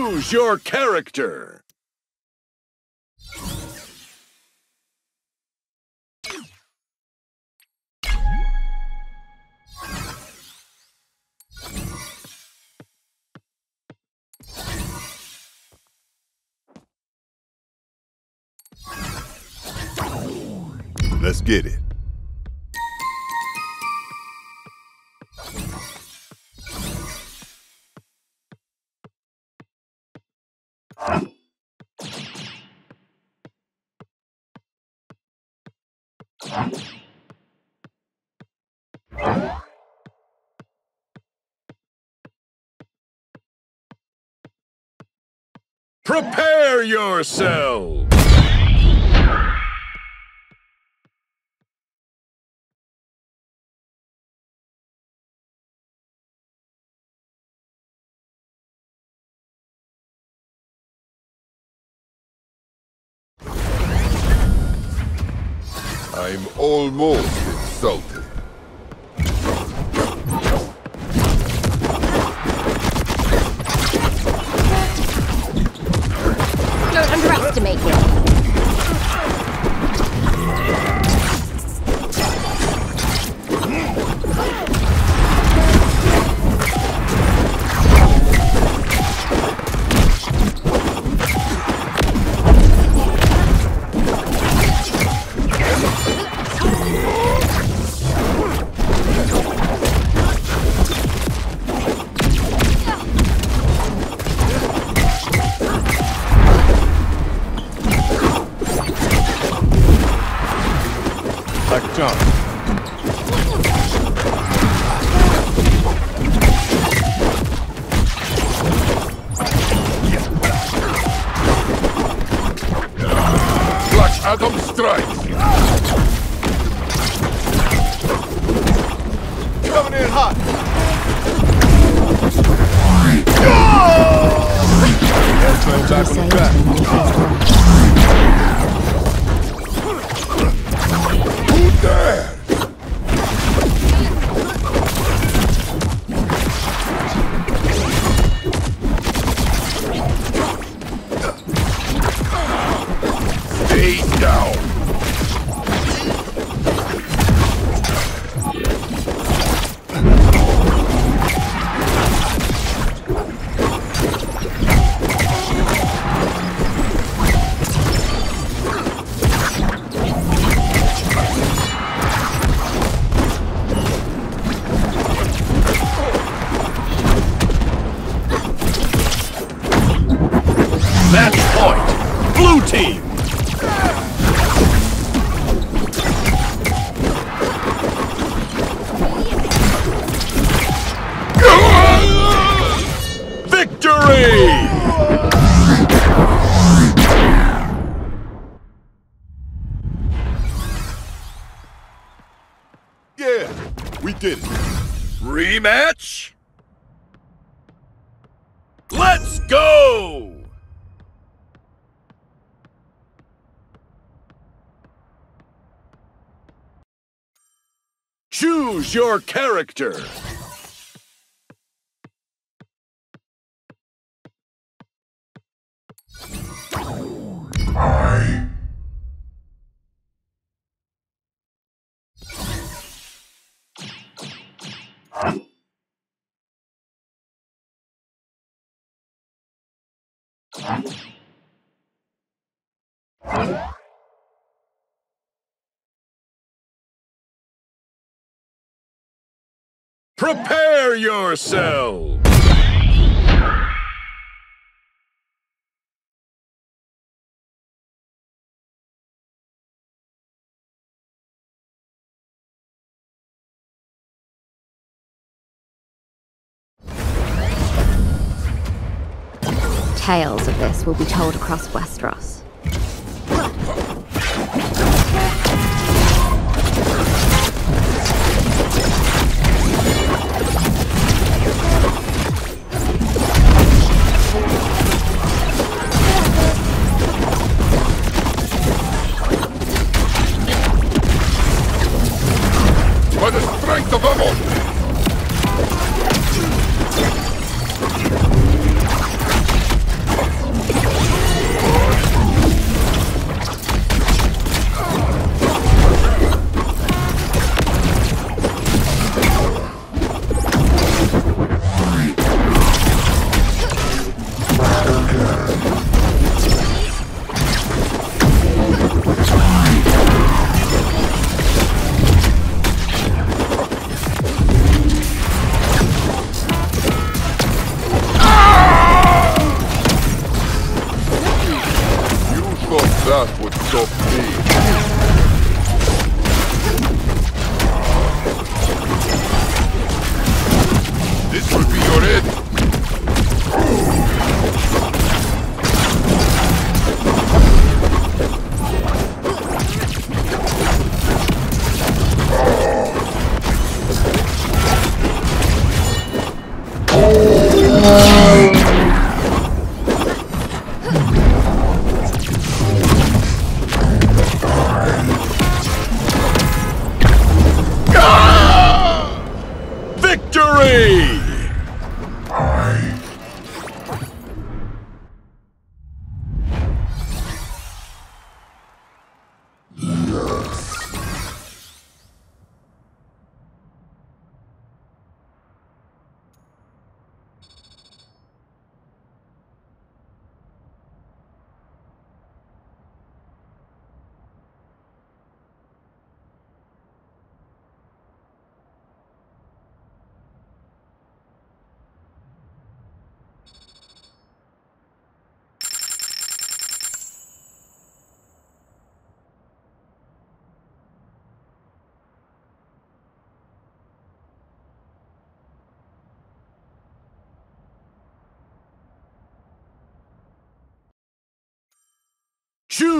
Choose your character. Let's get it. Prepare yourself. I'm almost Prepare yourselves! Tales of this will be told across Westeros.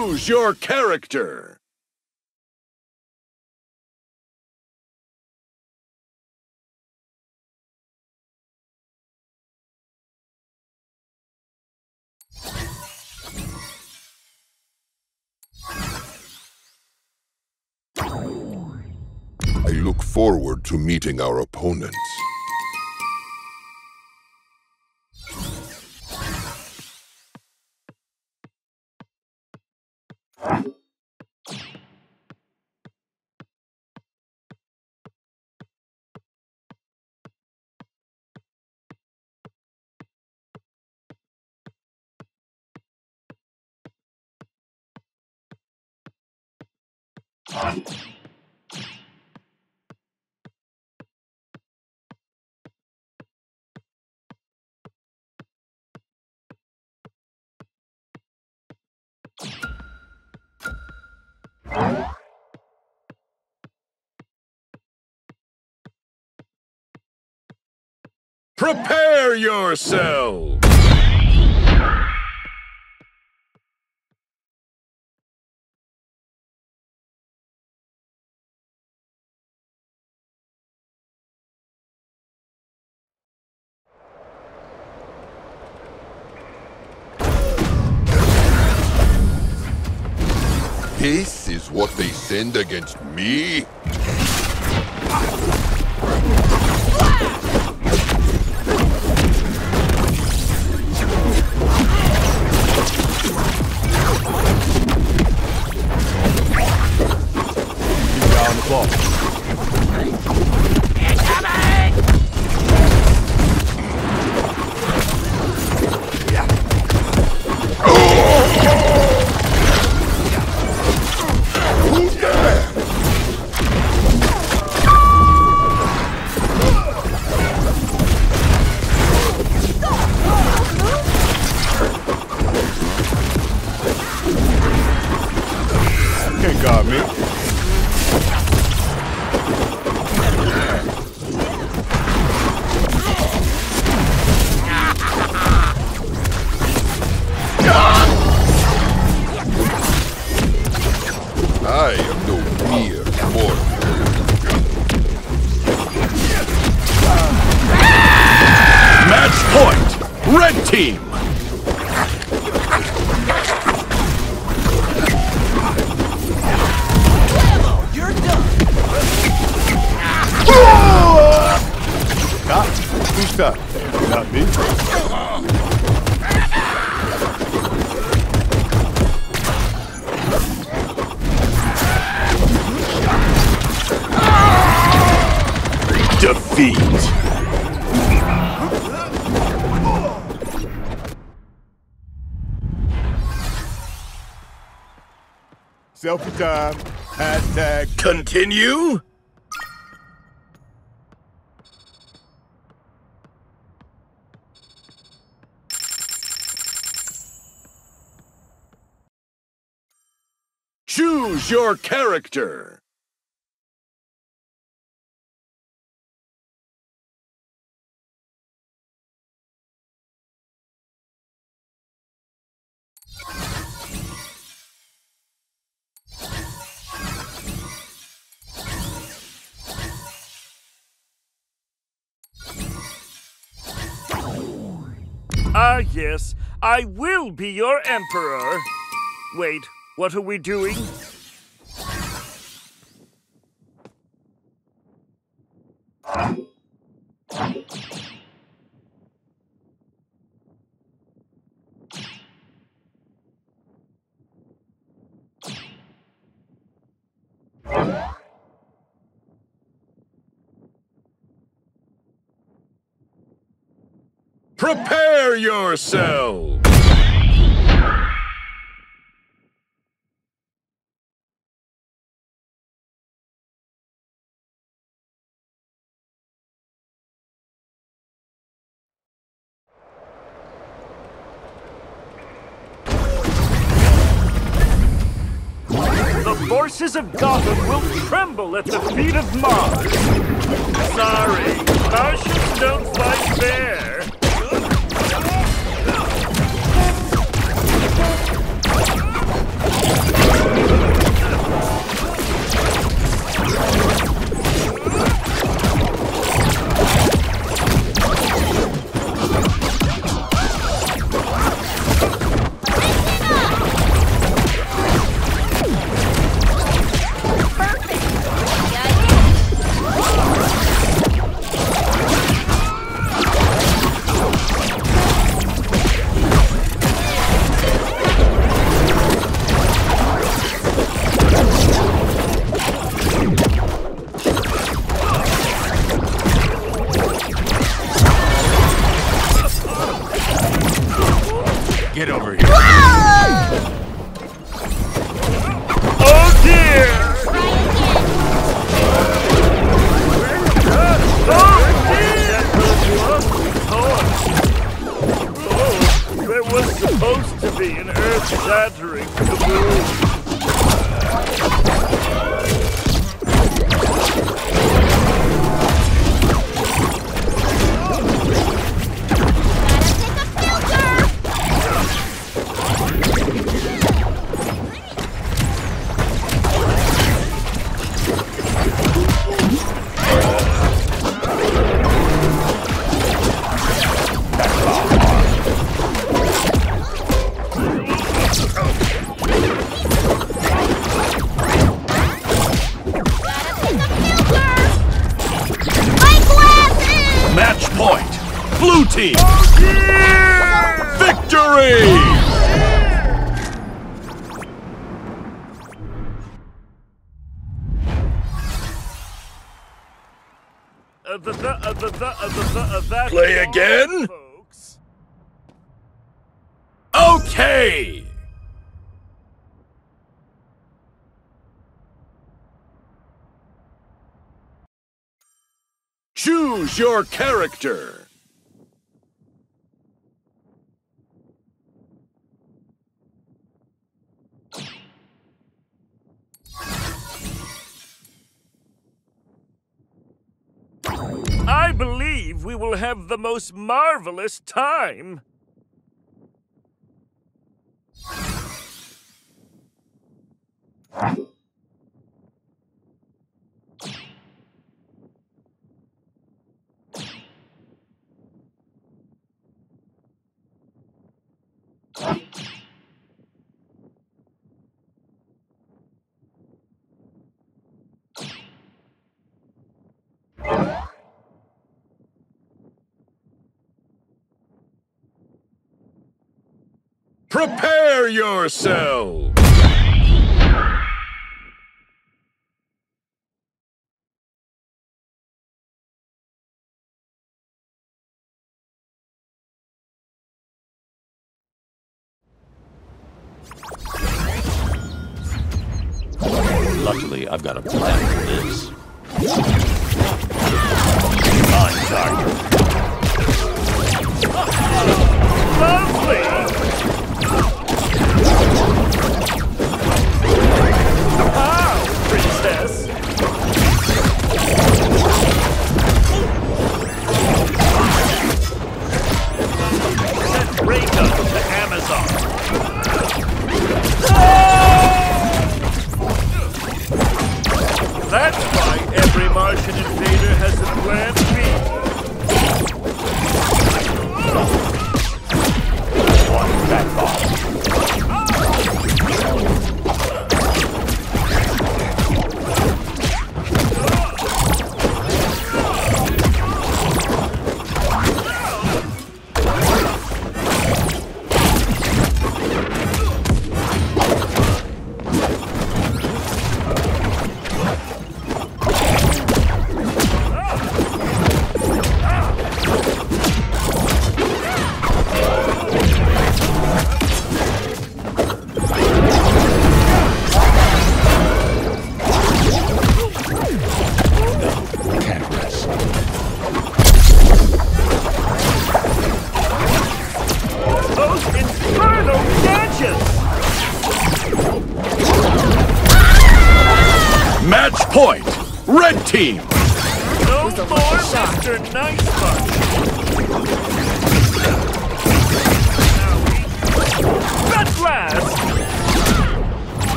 Choose your character. I look forward to meeting our opponents. Prepare yourselves! This is what they send against me? Time. Hashtag. Uh, continue? Choose your character. Ah, yes, I will be your emperor. Wait, what are we doing? Prepare The forces of Gotham will tremble at the feet of Mars. Sorry, Martians don't fight fair. team. Victory! Play again? Okay! Choose your character! I believe we will have the most marvelous time. you Prepare yourself! Luckily, I've got a plan.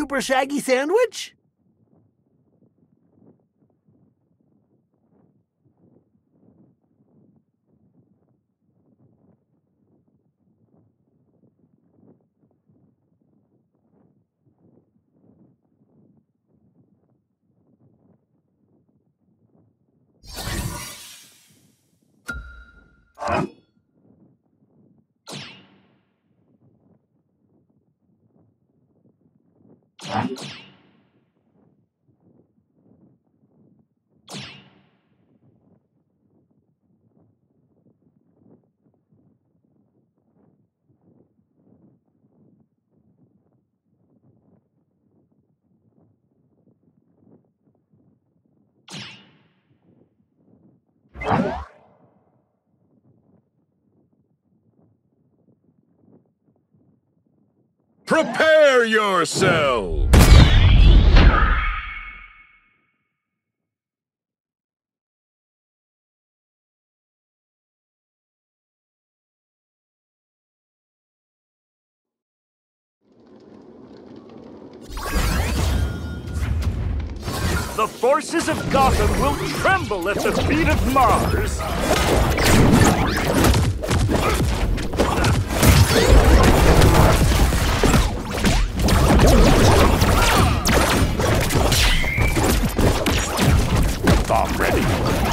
super shaggy sandwich? Huh? Prepare yourselves! forces of Gotham will tremble at the feet of Mars. Bomb ready.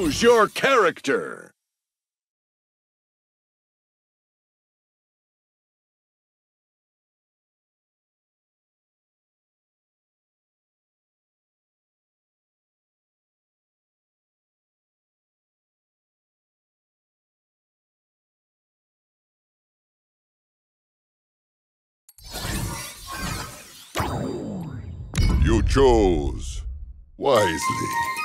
Choose your character! You chose wisely.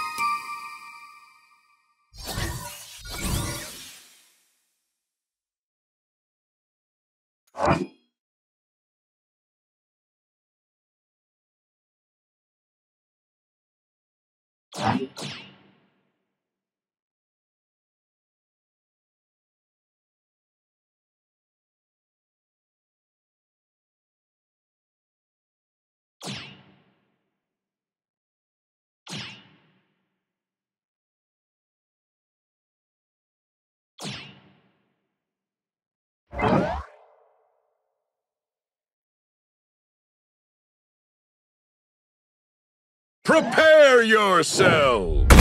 Prepare yourselves!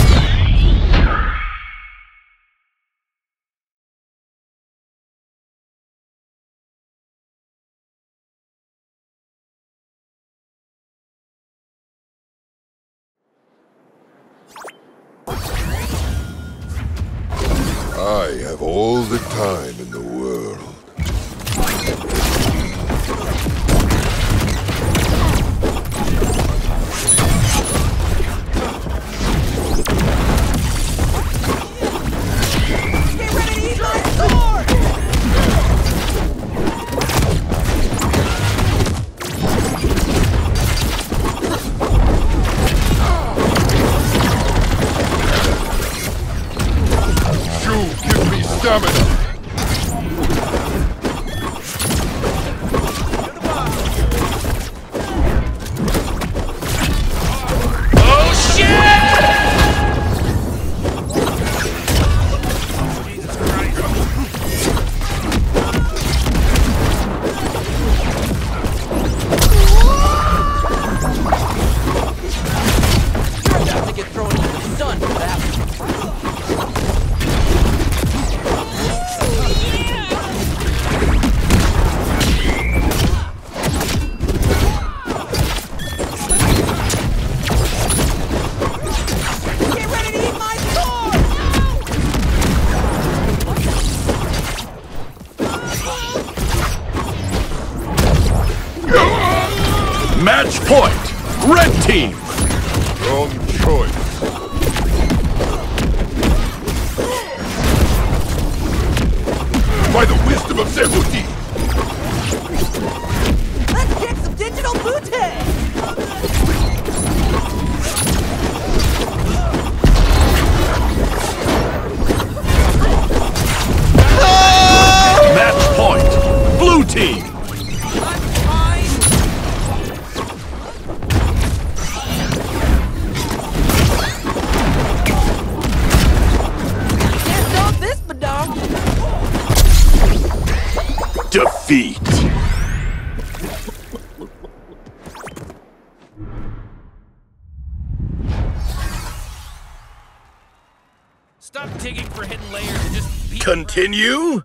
continue?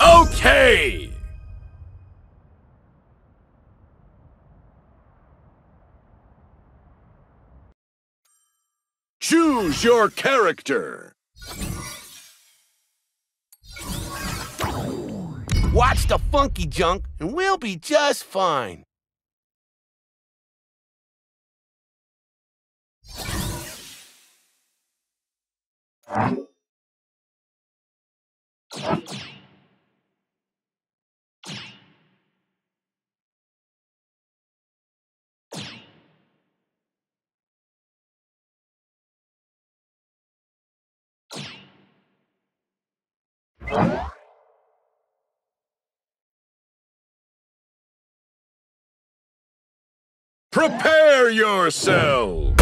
Okay! Choose your character! Watch the funky junk and we'll be just fine. Prepare yourself!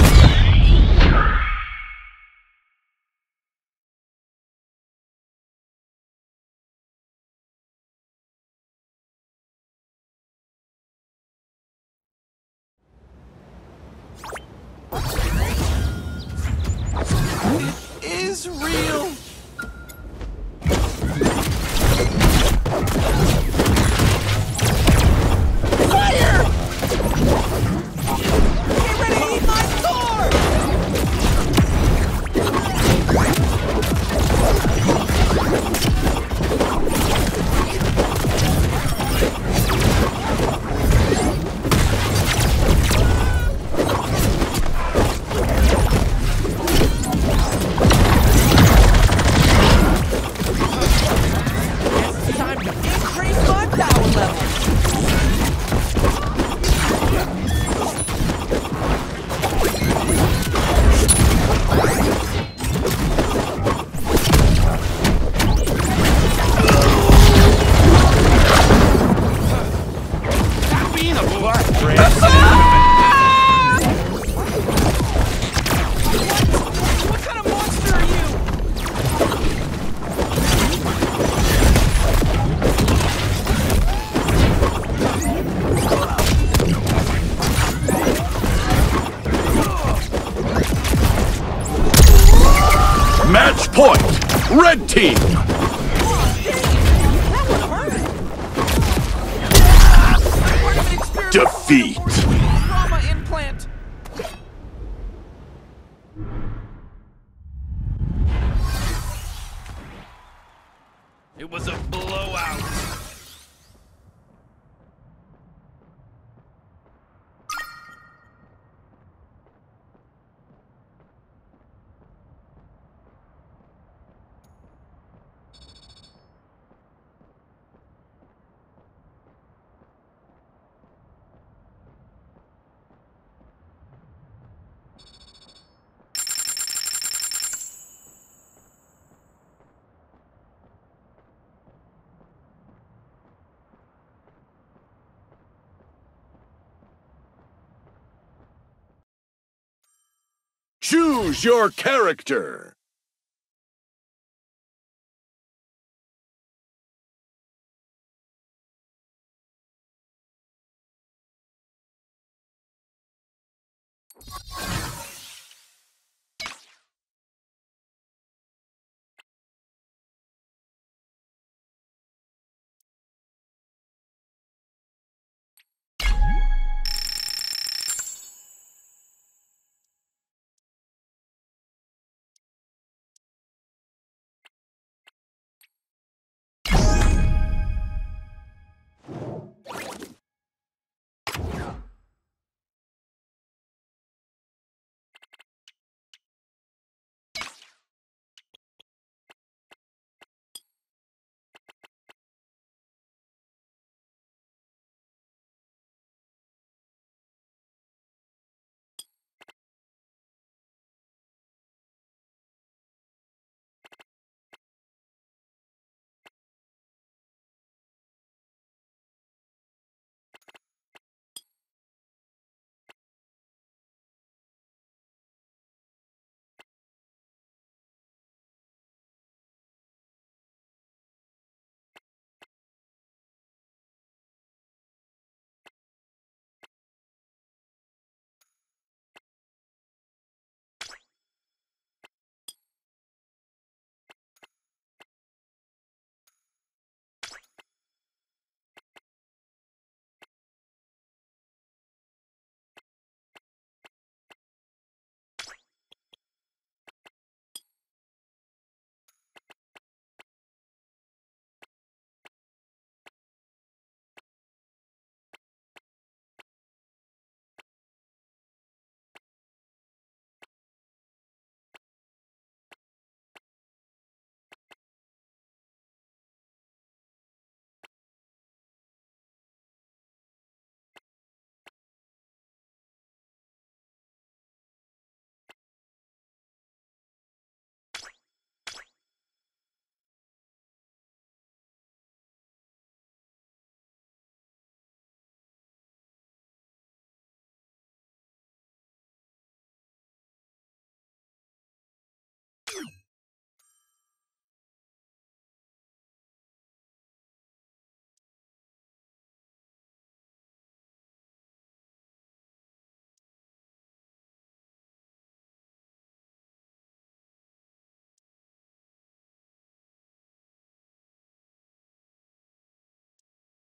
Choose your character. you